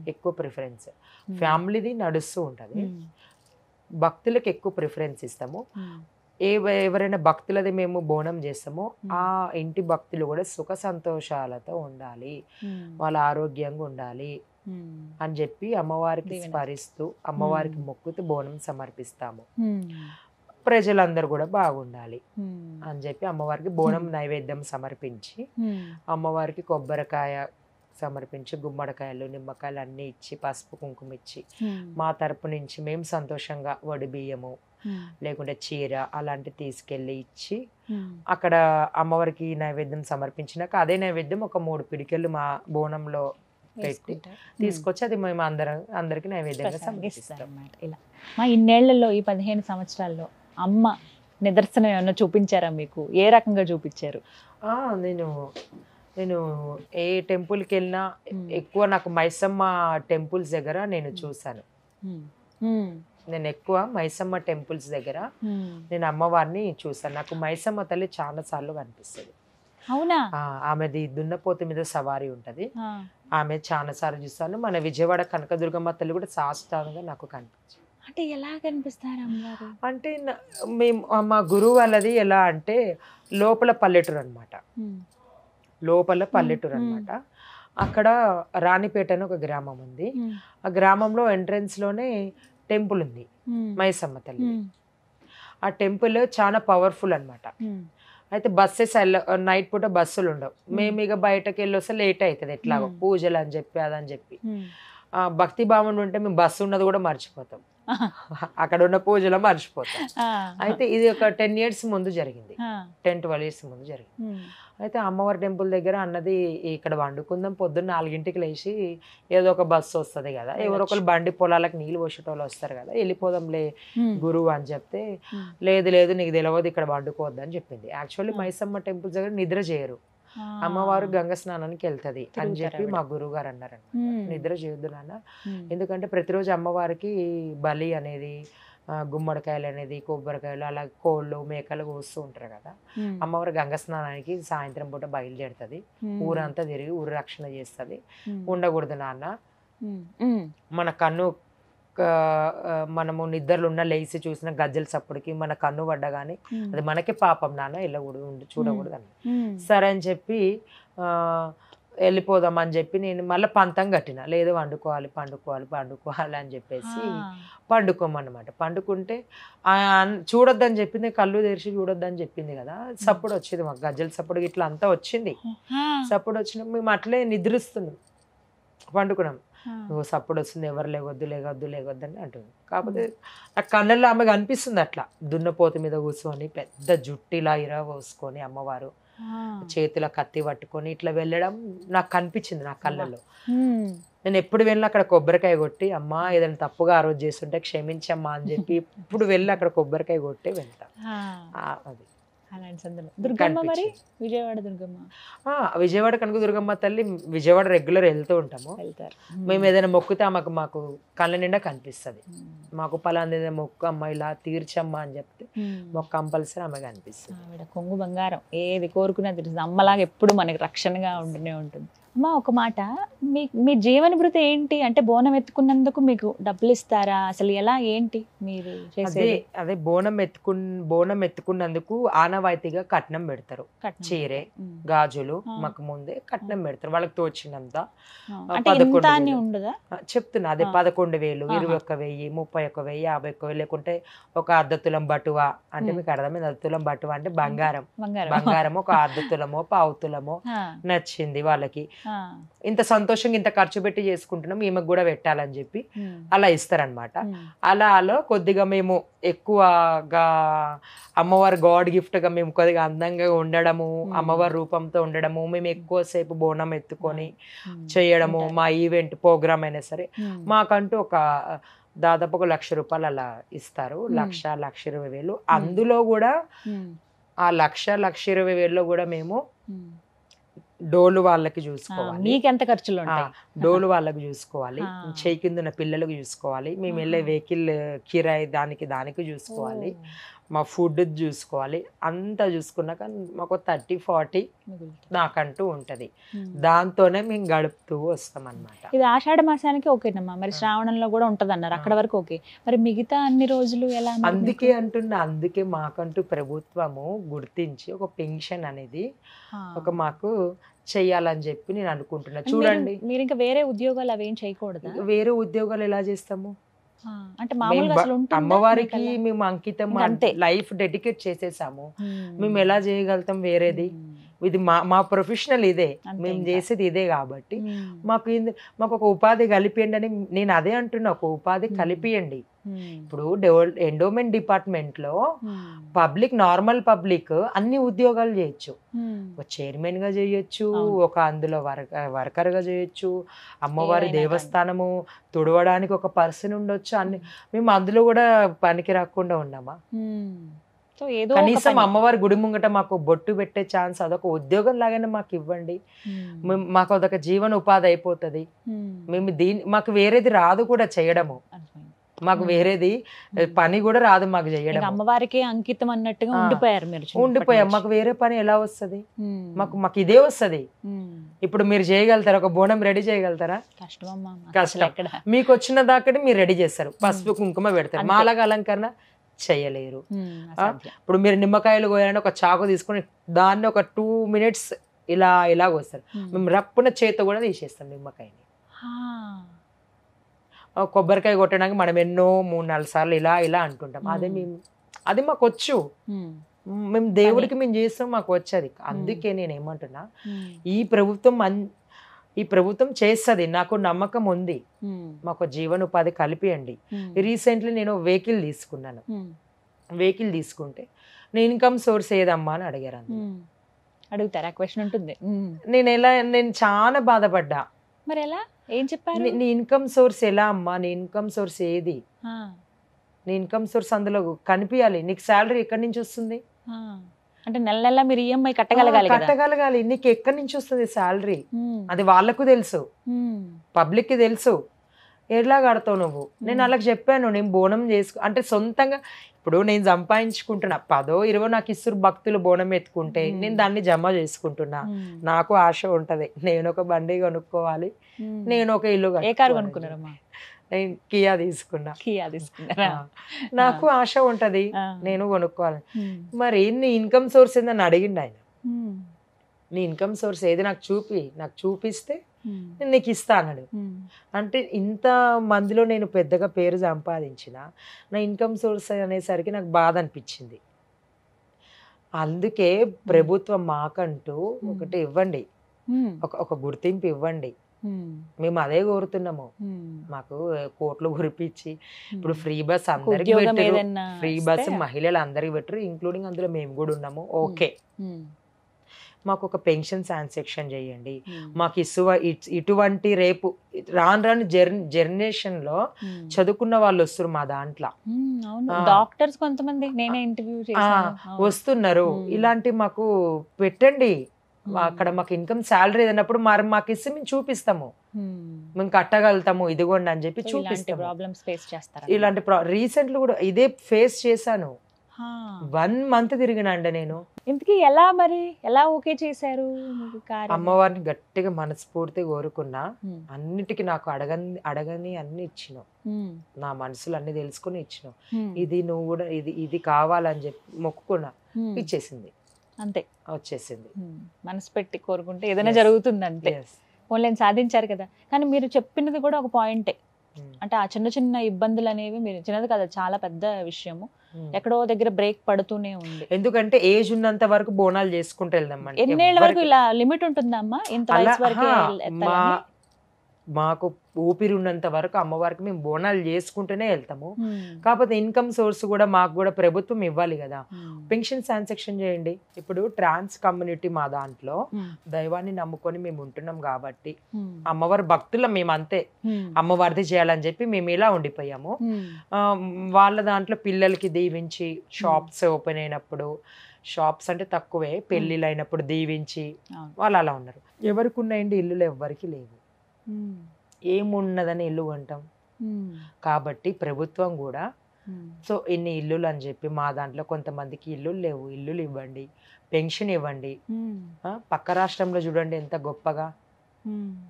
ఎక్కువ ప్రిఫరెన్స్. ఫ్యామిలీది నడుస్తూ ఉంటుంది. భక్తులకు ఎక్కువ ప్రిఫరెన్స్ ఇస్తాము. ఏ ఎవరైనా భక్తులది మేము బోనం చేస్తామో. ఆ ఇంటి భక్తులు కూడా సుఖ సంతోషాలతో ఉండాలి. వాళ్ళ ఆరోగ్యంగా ఉండాలి. అని చెప్పి అమ్మవారికి. స్మరిస్తూ అమ్మవారికి మ్మ్. మొక్కుతూ బోనం సమర్పిస్తాము. ప్రజలందరూ కూడా బాగుండాలి. అని చెప్పి అమ్మవారికి బోనం. నైవేద్యం సమర్పించి. అమ్మవారికి కొబ్బరికాయ సమర్పించి గుమ్మడికాయలు నిమ్మకాయలు అన్నీ ఇచ్చి పసుపు కుంకుమ ఇచ్చి. మా తరపు నుంచి మేము సంతోషంగా వడి బియ్యము. లేకుంటే చీర అలాంటివి తీసుకెళ్ళి ఇచ్చి. అక్కడ అమ్మవారికి నైవేద్యం సమర్పించినాక అదే నైవేద్యం ఒక మూడు పిడికెళ్ళు మా బోనంలో పెట్టి. తీసుకొచ్చి అది మేము అందరం అందరికి నైవేద్యంగా సమర్పిస్తాం ఇలా మా ఇన్నేళ్ళలో ఈ పదిహేను సంవత్సరాల్లో అమ్మ నిదర్శనం ఏమన్నా చూపించారా మీకు? ఏ రకంగా చూపించారు? నేను నేను ఏ టెంపుల్కి వెళ్ళినా. ఎక్కువ నాకు మైసమ్మ టెంపుల్స్ దగ్గర నేను చూశాను. నేను ఎక్కువ మైసమ్మ టెంపుల్స్ దగ్గర. నేను అమ్మవారిని చూశాను. నాకు మైసమ్మ తల్లి చాలా సార్లు కనిపిస్తుంది. అవునా? ఆమెది దున్నపోతు మీద సవారీ ఉంటది. ఆమె చాలా సార్లు చూస్తాను మన విజయవాడ కనకదుర్గమ్మ తల్లి కూడా సాష్టాంగా నాకు కనిపించింది. అంటే ఎలా కనిపిస్తారు అంటే మేము మా గురువు వాళ్ళది ఎలా అంటే లోపల పల్లెటూరు అనమాట. లోపల పల్లెటూరు. అనమాట అక్కడ రాణిపేట అని ఒక గ్రామం ఉంది. ఆ గ్రామంలో ఎంట్రన్స్లోనే టెంపుల్ ఉంది. మైసమ్మ తల్లి. ఆ టెంపుల్ చాలా పవర్ఫుల్ అన్నమాట ఉమ్. అయితే బస్సెస్ నైట్ పూట బస్సులు ఉండవు మేము ఇక బయటకు వెళ్ళి వస్తే లేట్ అవుతుంది ఎట్లాగో. పూజలు అని చెప్పి అదని చెప్పి భక్తి భావన ఉంటే మేము బస్సు ఉన్నది కూడా మర్చిపోతాం అక్కడ ఉన్న పూజలో మర్చిపోతాం. అయితే ఇది ఒక టెన్ ఇయర్స్ ముందు జరిగింది. టెన్ ట్వెల్వ్ ఇయర్స్ ముందు జరిగింది. అయితే అమ్మవారి టెంపుల్ దగ్గర అన్నది ఇక్కడ వండుకుందాం పొద్దున్న నాలుగింటికి లేచి ఏదో ఒక బస్సు వస్తుంది కదా ఎవరో ఒకరు బండి పొలాలకు నీళ్ళు పోసేటోళ్ళు వస్తారు కదా వెళ్ళిపోదాంలే. గురువు అని చెప్తే. లేదు లేదు నీకు తెలియదు ఇక్కడ వండుకోవద్దు అని చెప్పింది యాక్చువల్లీ. మైసమ్మ టెంపుల్స్ దగ్గర నిద్ర చేయరు. అమ్మవారు గంగ స్నానానికి వెళ్తది అని చెప్పి. మా గురువు గారు అన్నారంట ఉమ్. నిద్ర చేయొద్దు నాన్న. ఎందుకంటే ప్రతిరోజు అమ్మవారికి బలి అనేది గుమ్మడికాయలు అనేది కొబ్బరికాయలు అలా కోళ్ళు మేకలు కోస్తూ ఉంటారు కదా. అమ్మవారు గంగ స్నానానికి సాయంత్రం పూట బయలుదేరుతుంది. ఊరంతా తిరిగి ఊరు రక్షణ చేస్తుంది. ఉండకూడదు నాన్న. మన కన్ను మనము నిద్రలు ఉన్న లేచి చూసిన గజ్జల సప్పుడుకి మన కన్ను పడ్డగానే. అది మనకే పాపం నాన్న వెళ్ళకూడదు ఉండి చూడకూడదు అని. సరే అని చెప్పి వెళ్ళిపోదాం అని చెప్పి నేను మళ్ళీ పంతం కట్టిన లేదు వండుకోవాలి పండుకోవాలి పండుకోవాలి అని చెప్పేసి. పండుకోమన్నమాట పండుకుంటే చూడొద్దని చెప్పింది కళ్ళు తెరిచి చూడొద్దని చెప్పింది కదా సప్పుడు వచ్చింది మాకు గజ్జల సప్పుడు ఇట్లా అంతా వచ్చింది. సప్పుడు వచ్చిన మేము అట్లే నిద్రిస్తున్నాం పండుకున్నాం. నువ్వు సప్పుడు వస్తుంది ఎవరు లేవద్దు లేవద్దు లేవద్దు అని అంటుంది. కాకపోతే ఆ కళ్ళల్లో ఆమె కనిపిస్తుంది అట్లా. దున్నపోతు మీద కూర్చొని పెద్ద జుట్టిలా ఇరా పోసుకొని అమ్మవారు. చేతిలో కత్తి పట్టుకొని ఇట్లా వెళ్ళడం నాకు కనిపించింది నా కళ్ళల్లో. ఉమ్. నేను ఎప్పుడు వెళ్ళినా అక్కడ కొబ్బరికాయ కొట్టి అమ్మా ఏదైనా తప్పుగా ఆ రోజు చేస్తుంటే క్షమించమ్మా అని చెప్పి ఇప్పుడు వెళ్ళి అక్కడ కొబ్బరికాయ కొట్టి వెళ్తా. అది. అలాంటి సందర్భం. దుర్గమ్మ మరి. విజయవాడ దుర్గమ్మ. ఆ, విజయవాడ కనుక దుర్గమ్మ తల్లి విజయవాడ రెగ్యులర్ వెళ్తూ ఉంటాము. వెళ్తారు. మేము ఏదైనా మొక్కుతే మాకు మాకు కళ్ళ నిండా కనిపిస్తుంది. మాకు పలాంది మొక్కు అమ్మ ఇలా తీర్చమ్మా అని చెప్తే ఉమ్. మాకు కంపల్సరీ ఆమె కనిపిస్తుంది. కొంగు బంగారం. ఏది కోరుకున్నా తెలుస్తుంది అమ్మలాగా ఎప్పుడు మనకి రక్షణగా ఉంటూనే ఉంటుంది. అమ్మ ఒక మాట. మీ మీ జీవన భృతి ఏంటి? అంటే బోనం ఎత్తుకున్నందుకు మీకు డబ్బులు ఇస్తారా అసలు ఎలా ఏంటి మీరు అదే అదే బోనం ఎత్తుకు బోనం ఎత్తుకున్నందుకు ఆనవాయితీగా కట్నం పెడతారు. చీరే. గాజులు. మాకు ముందే కట్నం పెడతారు. వాళ్ళకి తోచినంత. ఉండదా? చెప్తున్నా అదే. పదకొండు వేలు. ఇరవై ఒక్క వెయ్యి ముప్పై ఒక్క వెయ్యి యాభై ఒక్క వెయ్యి లేకుంటే ఒక అర్ధ తులం బటువా అంటే. మీకు అర్థమైంది. అర్ధ తులం బటువా అంటే బంగారం. బంగారం. ఒక అర్ధ తులమో పావు తులమో ఆ, నచ్చింది వాళ్ళకి. ఇంత సంతోషంగా ఇంత ఖర్చు పెట్టి చేసుకుంటున్నాం ఈమెకు కూడా పెట్టాలని చెప్పి అలా ఇస్తారనమాట అలా అలా కొద్దిగా మేము ఎక్కువగా అమ్మవారి గాడ్ గిఫ్ట్గా మేము కొద్దిగా అందంగా ఉండడము. అమ్మవారి రూపంతో ఉండడము మేము ఎక్కువసేపు బోనం ఎత్తుకొని చేయడము. మా ఈవెంట్ ప్రోగ్రామ్ అయినా సరే. మాకంటూ ఒక దాదాపు ఒక లక్ష రూపాయలు అలా ఇస్తారు. లక్ష లక్ష ఇరవై వేలు. అందులో కూడా ఆ లక్ష లక్ష ఇరవై వేలలో కూడా మేము. డోలు వాళ్ళకి చూసుకోవాలి. మీకు ఎంత ఖర్చులు డోలు వాళ్ళకి చూసుకోవాలి. చేయి కింద పిల్లలకు చూసుకోవాలి. మేము వెళ్ళే. వెహికల్ కిరాయి దానికి దానికి చూసుకోవాలి. మా ఫుడ్ చూసుకోవాలి. అంతా చూసుకున్నాక మాకు థర్టీ ఫార్టీ. నాకంటూ ఉంటది. దాంతోనే మేము గడుపుతూ వస్తాం అనమాట ఇది ఆషాఢ మాసానికి ఓకేనమ్మా. మరి శ్రావణంలో కూడా ఉంటది అన్నారు అక్కడ వరకు ఓకే. మరి మిగతా అన్ని రోజులు ఎలా అందుకే? అంటున్నా అందుకే మాకంటూ ప్రభుత్వము గుర్తించి ఒక పెన్షన్ అనేది. ఒక మాకు చెయ్యాలని చెప్పి నేను అనుకుంటున్నా చూడండి మీరు- ఇంకా వేరే ఉద్యోగాలు అవేం చేయకూడదా వేరే ఉద్యోగాలు ఎలా చేస్తాము అంటే అమ్మవారికి? మేము అంకితం. లైఫ్ డెడికేట్ చేసేసాము. మేము ఎలా చేయగలుగుతాం వేరేది. ఇది మా మా ప్రొఫెషనల్ ఇదే మేము. చేసేది ఇదే కాబట్టి. మాకు మాకు ఒక ఉపాధి కలిపియండి అని నేను అదే అంటున్నా ఒక ఉపాధి. కలిపియండి. ఇప్పుడు ఎండోమెంట్ డిపార్ట్మెంట్లో. పబ్లిక్ నార్మల్ పబ్లిక్ అన్ని ఉద్యోగాలు చేయొచ్చు. ఒక చైర్మన్గా చేయొచ్చు. ఒక అందులో వర్క వర్కర్గా చేయొచ్చు అమ్మవారి దేవస్థానము తుడవడానికి ఒక పర్సన్ ఉండొచ్చు అన్ని మేము అందులో కూడా పనికి రాకుండా ఉన్నామా. సో ఏదో కనీసం. అమ్మవారి గుడి ముంగట మాకు బొట్టు పెట్టే ఛాన్స్ అదొక ఉద్యోగం లాగానే మాకు ఇవ్వండి. మేము- మాకు అదొక జీవన ఉపాధి అయిపోతుంది ఉమ్. మేము దీని మాకు వేరేది రాదు కూడా చేయడము. మాకు ఉమ్. వేరేది. పని కూడా రాదు మాకు చేయడం అమ్మవారికి అంకితం అన్నట్టుగా. ఉండిపోయారు మీరు ఉండిపోయాం. మాకు వేరే పని ఎలా వస్తది. మాకు మాకు ఇదే వస్తది. ఇప్పుడు మీరు చేయగలుగుతారా ఒక బోనం రెడీ చేయగలుగుతారా కష్టం మాకు వచ్చిన దాకా మీరు రెడీ చేస్తారు పసుపు కుంకుమ పెడతారు. మాలగా అలంకరణ చేయలేరు. ఇప్పుడు మీరు నిమ్మకాయలు కోయాలని ఒక చాకు తీసుకొని దాన్ని ఒక టూ మినిట్స్ ఇలా ఇలా వస్తారు ఉమ్. మేము రప్పున చేత కూడా తీసేస్తాం నిమ్మకాయని. కొబ్బరికాయ కొట్టడానికి మనం ఎన్నో మూడు నాలుగు సార్లు ఇలా ఇలా అంటుంటాం. అదే మ్మ్. అది మాకు వచ్చు మేము దేవుడికి మేము చేస్తాం మాకు వచ్చేది. అందుకే నేను ఏమంటున్నా ఈ ప్రభుత్వం ఈ ప్రభుత్వం చేస్తుంది నాకు నమ్మకం ఉంది. మాకు జీవనోపాధి కలిపియండి. రీసెంట్లీ నేను వెహికల్ తీసుకున్నాను. వెహికల్ తీసుకుంటే నేను ఇన్కమ్ సోర్స్ ఏదమ్మా అని అడిగారు. అడుగుతారు? ఆ క్వశ్చన్ ఉంటుంది. నేను ఎలా నేను చాలా బాధపడ్డా. మరి ఎలా? ఏం చెప్పారు? నీ- ఇన్కమ్ సోర్స్ ఎలా అమ్మా? నీ ఇన్కమ్ సోర్స్ ఏది? నీ ఇన్కమ్ సోర్స్ అందులో కనిపించాలి నీకు శాలరీ ఎక్కడి నుంచి వస్తుంది. అంటే నెల నెల మీరు ఈఎంఐ కట్టగలగాలి ఆ, కదా. కట్టగలగాలి. నీకు ఎక్కడి నుంచి వస్తుంది శాలరీ? అది వాళ్ళకు తెలుసు. పబ్లిక్కి తెలుసు. ఎట్లా కడతావు నువ్వు? నేను. వాళ్ళకి చెప్పాను నేను బోనం చేసుకు అంటే సొంతంగా ఇప్పుడు నేను సంపాదించుకుంటున్నా. పదో ఇరవో నాకు ఇస్తురు భక్తులు బోనం ఎత్తుకుంటే. నేను దాన్ని జమ చేసుకుంటున్నా. నాకు ఆశ ఉంటది. నేను ఒక బండి కొనుక్కోవాలి. నేను ఒక ఇల్లు ఏ కారు. కొనుక్కున్నారమ్మా? నేను కియా తీసుకున్నా. కియా తీసుకున్నారా? ఆ. నాకు ఆశ ఉంటది. నేను కొనుక్కోవాలి. మరి నీ ఇన్కమ్ సోర్స్ ఏందని అడిగిండు ఆయన. నీ ఇన్కమ్ సోర్స్ ఏది నాకు చూపి నాకు చూపిస్తే నేను నీకు ఇస్తా అన్నాడు. ఉమ్, అంటే ఇంత మందిలో నేను పెద్దగా పేరు సంపాదించిన నా ఇన్కమ్ సోర్స్ అనేసరికి నాకు బాధ అనిపించింది. అందుకే ప్రభుత్వం మాకంటూ ఒకటి ఇవ్వండి. ఒక ఒక గుర్తింపు ఇవ్వండి. మేము అదే కోరుతున్నాము. మాకు కోట్లు కురిపించి ఇప్పుడు ఫ్రీ బస్ అందరికి పెట్టరు. ఫ్రీ బస్ మహిళలు అందరికి పెట్టరు ఇంక్లూడింగ్ అందులో మేము కూడా ఉన్నాము. ఓకే. మాకు ఒక పెన్షన్ శాన్సెక్షన్ చేయండి. మాకు ఇసువ ఇట్- ఇటువంటి రేపు రాను రాను జర్ జనరేషన్లో ఉమ్. చదువుకున్న వాళ్ళు వస్తారు మా దాంట్లో. డాక్టర్స్ కొంతమంది నేనే ఇంటర్వ్యూ. వస్తున్నారు. ఇలాంటి మాకు పెట్టండి. అక్కడ మాకు ఇన్కమ్ శాలరీ అన్నప్పుడు మరి మాకు ఇస్తే మేము చూపిస్తాము. మేము కట్టగలుగుతాము ఇదిగోండి అని చెప్పి చూపిస్తాము. ప్రాబ్లమ్స్ ఫేస్ చేస్తారా? ఇలాంటి రీసెంట్లు కూడా ఇదే ఫేస్ చేశాను. వన్ మంత్ తిరిగినండి నేను. ఇంతకీ ఎలా మరి? ఎలా ఓకే చేశారు అమ్మవారిని గట్టిగా మనస్ఫూర్తిగా కోరుకున్నా అన్నిటికీ నాకు అడగని అడగని అన్ని ఇచ్చినావు ఉమ్, నా మనసులో అన్ని తెలుసుకుని ఇచ్చినావు ఉమ్, ఇది నువ్వు కూడా ఇది ఇది కావాలని చెప్పి మొక్కుకున్నా. ఇచ్చేసింది. అంతే వచ్చేసింది మనసు పెట్టి కోరుకుంటే ఏదైనా. జరుగుతుంది అంతే. ఓన్లైన్ సాధించారు కదా కానీ మీరు చెప్పినది కూడా ఒక పాయింటే. అంటే ఆ చిన్న చిన్న ఇబ్బందులు అనేవి మీరు చిన్నది కదా చాలా పెద్ద విషయము. ఎక్కడో దగ్గర బ్రేక్ పడుతూనే ఉంది ఎందుకంటే ఏజ్ ఉన్నంత వరకు బోనాలు చేసుకుంటూ వెళ్దాం ఎన్నేళ్ళ వరకు ఇలా లిమిట్ ఉంటుందా అమ్మా ఇంత వయసు వరకే? మాకు ఊపిరి ఉన్నంత వరకు అమ్మవారికి మేము బోనాలు చేసుకుంటూనే వెళ్తాము. కాకపోతే ఇన్కమ్ సోర్స్ కూడా మాకు కూడా ప్రభుత్వం ఇవ్వాలి కదా. పెన్షన్ శాన్సెక్షన్ చేయండి. ఇప్పుడు ట్రాన్స్ కమ్యూనిటీ మా దాంట్లో దైవాన్ని నమ్ముకొని మేము ఉంటున్నాం కాబట్టి అమ్మవారి భక్తులం మేము. అంతే అమ్మవారిది చేయాలని చెప్పి మేము ఇలా ఉండిపోయాము. వాళ్ళ దాంట్లో పిల్లలకి దీవించి షాప్స్ ఓపెన్ అయినప్పుడు షాప్స్ అంటే తక్కువే పెళ్ళిళ్ళు అయినప్పుడు దీవించి. వాళ్ళు అలా ఉన్నారు. ఎవరికి ఉన్నాయండి ఇల్లులు ఎవరికి లేవు. ఏమున్నదని ఇల్లు ఉమ్, కాబట్టి ప్రభుత్వం కూడా సో ఇన్ని ఇల్లులు అని చెప్పి మా దాంట్లో కొంతమందికి ఇల్లులు లేవు ఇల్లులు ఇవ్వండి పెన్షన్ ఇవ్వండి. పక్క రాష్ట్రంలో చూడండి ఎంత గొప్పగా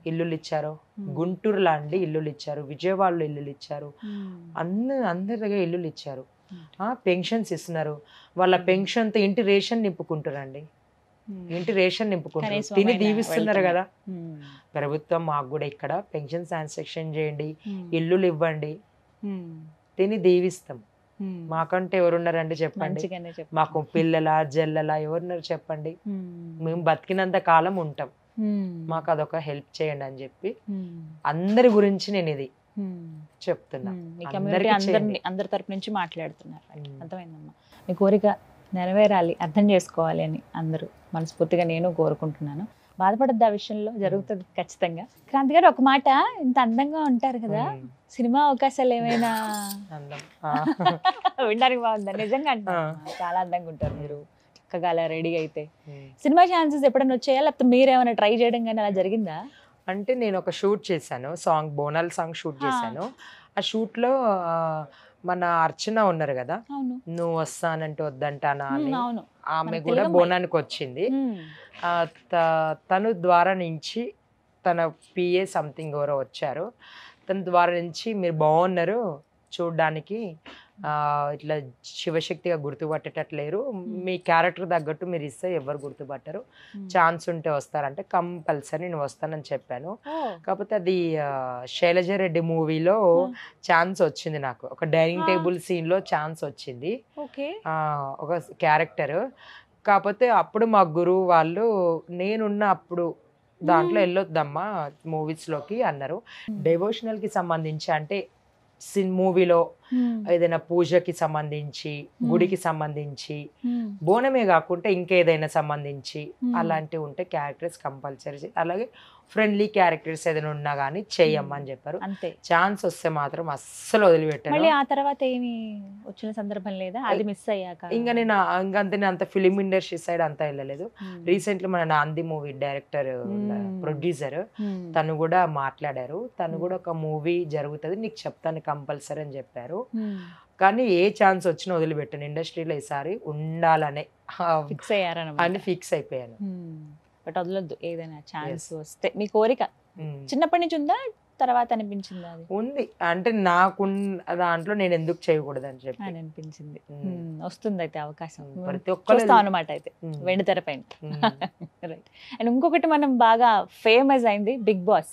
ఇల్లులు ఇచ్చారో. గుంటూరు లాంటి ఇల్లులు ఇచ్చారు విజయవాడలో ఇల్లులు ఇచ్చారు. అందరు అందరి దగ్గర ఇల్లులు ఇచ్చారు. పెన్షన్స్ ఇస్తున్నారు. వాళ్ళ Hmm. పెన్షన్తో ఇంటి రేషన్ నింపుకుంటారండి ఇంటి రేషన్ నింపుకుంటారు తిని దీవిస్తున్నారు కదా. ప్రభుత్వం మాకు కూడా ఇక్కడ పెన్షన్ ట్రాన్సాక్షన్ చేయండి ఇల్లులు ఇవ్వండి. తిని దీవిస్తాం. మాకంటే ఎవరున్నారండి చెప్పండి. మాకు పిల్లల జల్లల ఎవరున్నారు చెప్పండి. మేము బతికినంత కాలం ఉంటాం. మాకు అదొక హెల్ప్ చేయండి అని చెప్పి అందరి గురించి నేను ఇది చెప్తున్నా. అందరి తరపు నుంచి మాట్లాడుతున్నారు. అర్థమైందమ్మా. మీ కోరిక నెరవేరాలి అర్థం చేసుకోవాలి అని అందరూ మనస్ఫూర్తిగా నేను కోరుకుంటున్నాను బాధపడద్దు ఆ విషయంలో జరుగుతుంది ఖచ్చితంగా క్రాంతి గారు ఒక మాట ఇంత అందంగా ఉంటారు కదా. సినిమా అవకాశాలు ఏమైనా. వినడానికి బాగుందా నిజంగా. అంటున్నా. చాలా అందంగా ఉంటారు మీరు చక్కగా అలా రెడీ అయితే. సినిమా ఛాన్సెస్ ఎప్పుడైనా వచ్చాయా లేకపోతే మీరేమైనా ట్రై చేయడం కానీ అలా జరిగిందా అంటే నేను ఒక షూట్ చేశాను సాంగ్ బోనాల్ సాంగ్ షూట్. చేశాను ఆ షూట్లో ఆ, మన అర్చన ఉన్నారు కదా. నువ్వు వస్తానంటే వద్దంటానా ఆమె కూడా. బోనానికి వచ్చింది. తను ద్వారా నుంచి తన పిఏ సంథింగ్ ఎవరో వచ్చారు. తన ద్వారా నుంచి మీరు బాగున్నారు చూడ్డానికి. ఇట్లా శివశక్తిగా గుర్తుపట్టేటట్లేరు. మీ క్యారెక్టర్ తగ్గట్టు మీరు ఇస్తే ఎవరు గుర్తుపట్టరు. ఛాన్స్ ఉంటే వస్తారంటే కంపల్సరీ నేను వస్తానని చెప్పాను. కాకపోతే అది శైలజారెడ్డి మూవీలో. ఛాన్స్ వచ్చింది నాకు. ఒక డైనింగ్. టేబుల్ సీన్లో ఛాన్స్ వచ్చింది. ఒక క్యారెక్టర్. కాకపోతే అప్పుడు మా గురువు వాళ్ళు నేనున్న అప్పుడు దాంట్లో. వెళ్ళొద్దమ్మా మూవీస్లోకి అన్నారు. డెవోషనల్కి సంబంధించి అంటే సిన్ మూవీలో ఏదైనా పూజకి సంబంధించి గుడికి సంబంధించి బోనమే కాకుండా ఇంకేదైనా సంబంధించి అలాంటివి ఉంటే క్యారెక్టర్స్ కంపల్సరీ. అలాగే ఫ్రెండ్లీ క్యారెక్టర్స్ ఏదైనా ఉన్నా కానీ చెయ్యమ్మని చెప్పారు. అంతే. ఛాన్స్ వస్తే మాత్రం అస్సలు మళ్ళీ వదిలిపెట్టాను ఆ తర్వాత ఏమి వచ్చిన సందర్భం లేదా? అది మిస్ అయ్యాక? ఇంకా నేను ఇంకా అంతే నేను అంత ఫిలిం ఇండస్ట్రీ సైడ్ అంతా వెళ్ళలేదు. రీసెంట్లీ మన నాంది మూవీ డైరెక్టర్. ప్రొడ్యూసర్. తను కూడా మాట్లాడారు. తను. కూడా ఒక మూవీ జరుగుతుంది నీకు చెప్తాను కంపల్సరీ అని చెప్పారు. కానీ ఏ ఛాన్స్ వచ్చినా వదిలిపెట్టాను. ఇండస్ట్రీలో ఈసారి ఉండాలనే ఫిక్స్ అయ్యారనమాట అని ఫిక్స్ అయిపోయాను. బట్ వదలొద్దు. ఏదైనా ఛాన్స్ వస్తే. మీ కోరిక. Hmm. చిన్నప్పటి నుంచి ఉందా? తర్వాత అనిపించింది అది? ఉంది. అంటే నాకున్న దాంట్లో నేను ఎందుకు చేయకూడదు అని చెప్పి. అని అనిపించింది. వస్తుంది అయితే అవకాశం. ప్రతి ఒక్కరు అనమాట అయితే. వెండి తెర పైన. రైట్ అండ్ ఇంకొకటి మనం బాగా ఫేమస్ అయింది బిగ్ బాస్.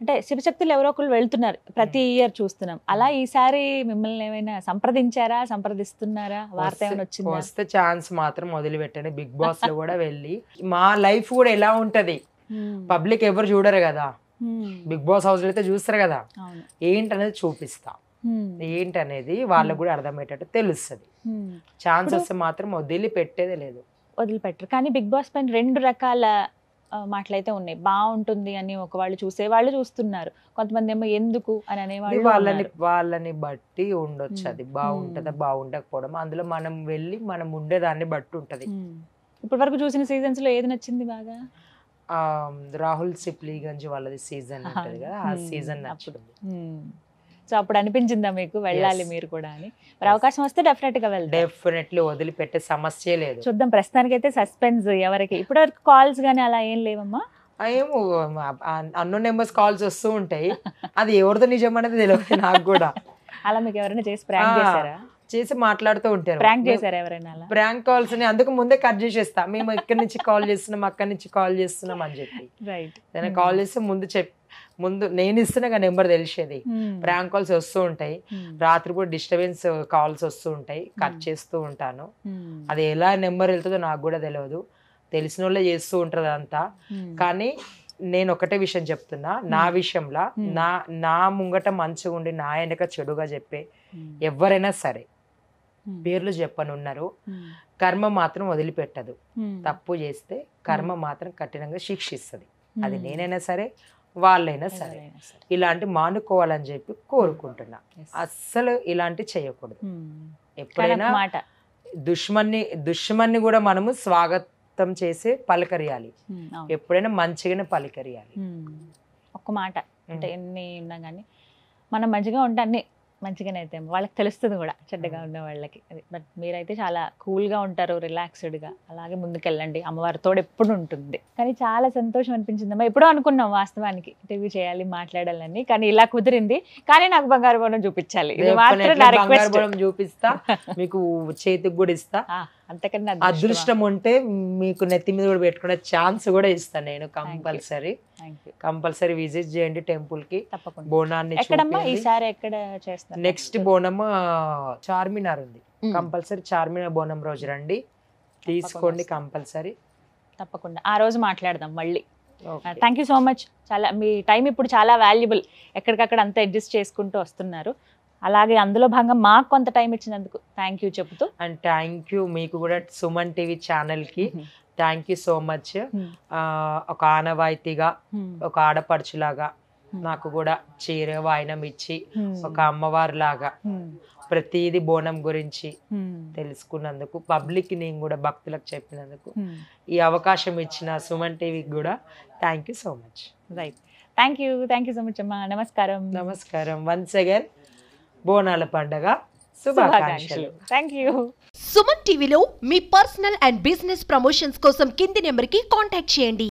అంటే శివశక్తులు ఎవరో ఒకరు వెళ్తున్నారు. ప్రతి ఇయర్ చూస్తున్నాం. అలా ఈసారి మిమ్మల్ని ఏమైనా సంప్రదించారా? సంప్రదిస్తున్నారా? వార్త ఏమైనా వచ్చిందా? వస్తే ఛాన్స్ మాత్రం వదిలిపెట్టండి బిగ్ బాస్లో కూడా వెళ్ళి. మా లైఫ్ కూడా ఎలా ఉంటది. పబ్లిక్ ఎవరు చూడరు కదా. బిగ్ బాస్ హౌస్ అయితే చూస్తారు కదా. అవును. ఏంటనేది చూపిస్తా. Hmm. ఏంటనేది వాళ్ళకు కూడా అర్థమయ్యేటట్టు తెలుస్తుంది. Hmm. ఛాన్స్ ఇప్పుడు- వస్తే మాత్రం వదిలి పెట్టేదే లేదు. వదిలిపెట్టరు. కానీ బిగ్ బాస్ పైన రెండు రకాల మాటలైతే ఉన్నాయి. బాగుంటుంది అని ఒక వాళ్ళు చూసే వాళ్ళు చూస్తున్నారు. కొంతమంది ఏమో ఎందుకు అని అనేవాళ్ళు వాళ్ళని. వాళ్ళని బట్టి ఉండొచ్చు. Hmm. అది బాగుంటుందా బాగుండకపోవడం అందులో మనం వెళ్ళి మనం ఉండేదాన్ని బట్టి ఉంటది. Hmm. ఇప్పటి వరకు చూసిన సీజన్స్లో ఏది నచ్చింది బాగా? రాహుల్ సిప్లీగంజ్ వాళ్ళది సీజన్ ఉంటది కదా ఆ. సీజన్. నచ్చింది సో అప్పుడు అనిపించిందా మీకు వెళ్ళాలి. మీరు కూడా అని? మరి అవకాశం వస్తే డెఫినెట్గా వెళ్తాం డెఫినెట్లీ వదిలిపెట్టే సమస్య లేదు. చూద్దాం ప్రస్తుతానికి అయితే సస్పెన్స్ ఎవరికి? ఇప్పటి వరకు కాల్స్ గానీ అలా ఏం లేవమ్మా? ఏమో అన్నో నెంబర్స్ కాల్స్ వస్తూ ఉంటాయి. అది ఎవరితో నిజం అనేది తెలియదు నాకు కూడా. అలా మీకు ఎవరైనా చేసి ప్రాంక్ చేశారా? చేసి మాట్లాడుతూ ఉంటారు. ప్రాంక్ చేశారా ఎవరైనా ప్రాంక్ కాల్స్ని అందుకు ముందే కట్ చేసేస్తా. మేము ఇక్కడి నుంచి కాల్ చేస్తున్నాం అక్కడి నుంచి కాల్ చేస్తున్నాం అని చెప్పి. రైట్ నేను కాల్ చేస్తే ముందు చెప్ ముందు నేను ఇస్తున్నా నెంబర్ తెలిసేది. ప్రాంక్ కాల్స్ వస్తూ ఉంటాయి. రాత్రి కూడా డిస్టర్బెన్స్ కాల్స్ వస్తూ ఉంటాయి. Cut Hmm. చేస్తూ ఉంటాను. అది ఎలా నెంబర్ వెళ్తుందో నాకు కూడా తెలియదు తెలిసిన వాళ్ళే చేస్తూ ఉంటారు అంతా కానీ నేను ఒకటే విషయం చెప్తున్నా. నా విషయంలో Hmm. నా నా ముంగట మంచిగా ఉండి నా వెనక చెడుగా చెప్పే ఎవరైనా సరే పేర్లు చెప్పనున్నారు. కర్మ మాత్రం వదిలిపెట్టదు. తప్పు చేస్తే కర్మ మాత్రం కఠినంగా శిక్షిస్తుంది. అది నేనైనా సరే వాళ్ళైనా సరే. ఇలాంటి మానుకోవాలని చెప్పి కోరుకుంటున్నా. అస్సలు ఇలాంటి చేయకూడదు. ఎప్పుడైనా మాట. దుష్మన్ని దుష్మన్ని కూడా మనము స్వాగతం చేసి పలకరియాలి. ఎప్పుడైనా మంచిగానే పలకరియాలి. ఒక్క మాట. అంటే ఎన్ని ఉన్నా కానీ మనం మంచిగా ఉంటే అన్ని మంచిగానే అయితే వాళ్ళకి తెలుస్తుంది కూడా చెడ్డగా ఉన్న వాళ్ళకి. అది బట్ మీరైతే చాలా కూల్గా ఉంటారు రిలాక్స్డ్గా అలాగే ముందుకెళ్ళండి. అమ్మవారి తోడు ఎప్పుడు ఉంటుంది. కానీ చాలా సంతోషం అనిపించిందమ్మా ఎప్పుడో అనుకున్నాం వాస్తవానికి టీవీ చేయాలి మాట్లాడాలని. కానీ ఇలా కుదిరింది. కానీ నాకు బంగారు బోనం చూపించాలి. చూపిస్తా. మీకు చేతికి కూడా ఇస్తా. అంతకన్నా అదృష్టం ఉంటే మీకు నెత్తి మీద కూడా పెట్టుకునే ఛాన్స్ కూడా ఇస్తాను నేను కంపల్సరీ. కంపల్సరీ విజిట్ చేయండి టెంపుల్కి. తప్పకుండా. బోనాన్ని ఈసారి ఎక్కడ చేస్తారు? నెక్స్ట్ బోనం చార్మినార్ ఉంది. కంపల్సరీ చార్మినార్ బోనం రోజు రండి. తీసుకోండి. కంపల్సరీ. తప్పకుండా. ఆ రోజు మాట్లాడదాం మళ్ళీ. థ్యాంక్ యూ సో మచ్ చాలా మీ టైం ఇప్పుడు చాలా వాల్యుబుల్ ఎక్కడికక్కడ అంతా అడ్జస్ట్ చేసుకుంటూ వస్తున్నారు. అలాగే అందులో భాగంగా మాకు కొంత టైం ఇచ్చినందుకు థ్యాంక్ యూ చెబుతూ. అండ్ థ్యాంక్ యూ మీకు కూడా సుమన్ టీవీ ఛానల్కి థ్యాంక్ యూ సో మచ్ ఒక ఆనవాయితీగా ఒక ఆడపడుచులాగా నాకు కూడా చీర వాయినం ఇచ్చి ఒక అమ్మవారి లాగా ప్రతిదీ బోనం గురించి తెలుసుకున్నందుకు పబ్లిక్ నేను కూడా భక్తులకు చెప్పినందుకు ఈ అవకాశం ఇచ్చిన సుమన్ టీవీకి కూడా thank you so much right thank you thank you so much అమ్మా. నమస్కారం. నమస్కారం. వన్స్ అగైన్ బోనాల పండగ శుభాకాంక్షలు. థ్యాంక్ యూ సుమన్ టీవీలో మీ పర్సనల్ అండ్ బిజినెస్ ప్రమోషన్స్ కోసం కింది నెంబర్కి కాంటాక్ట్ చేయండి.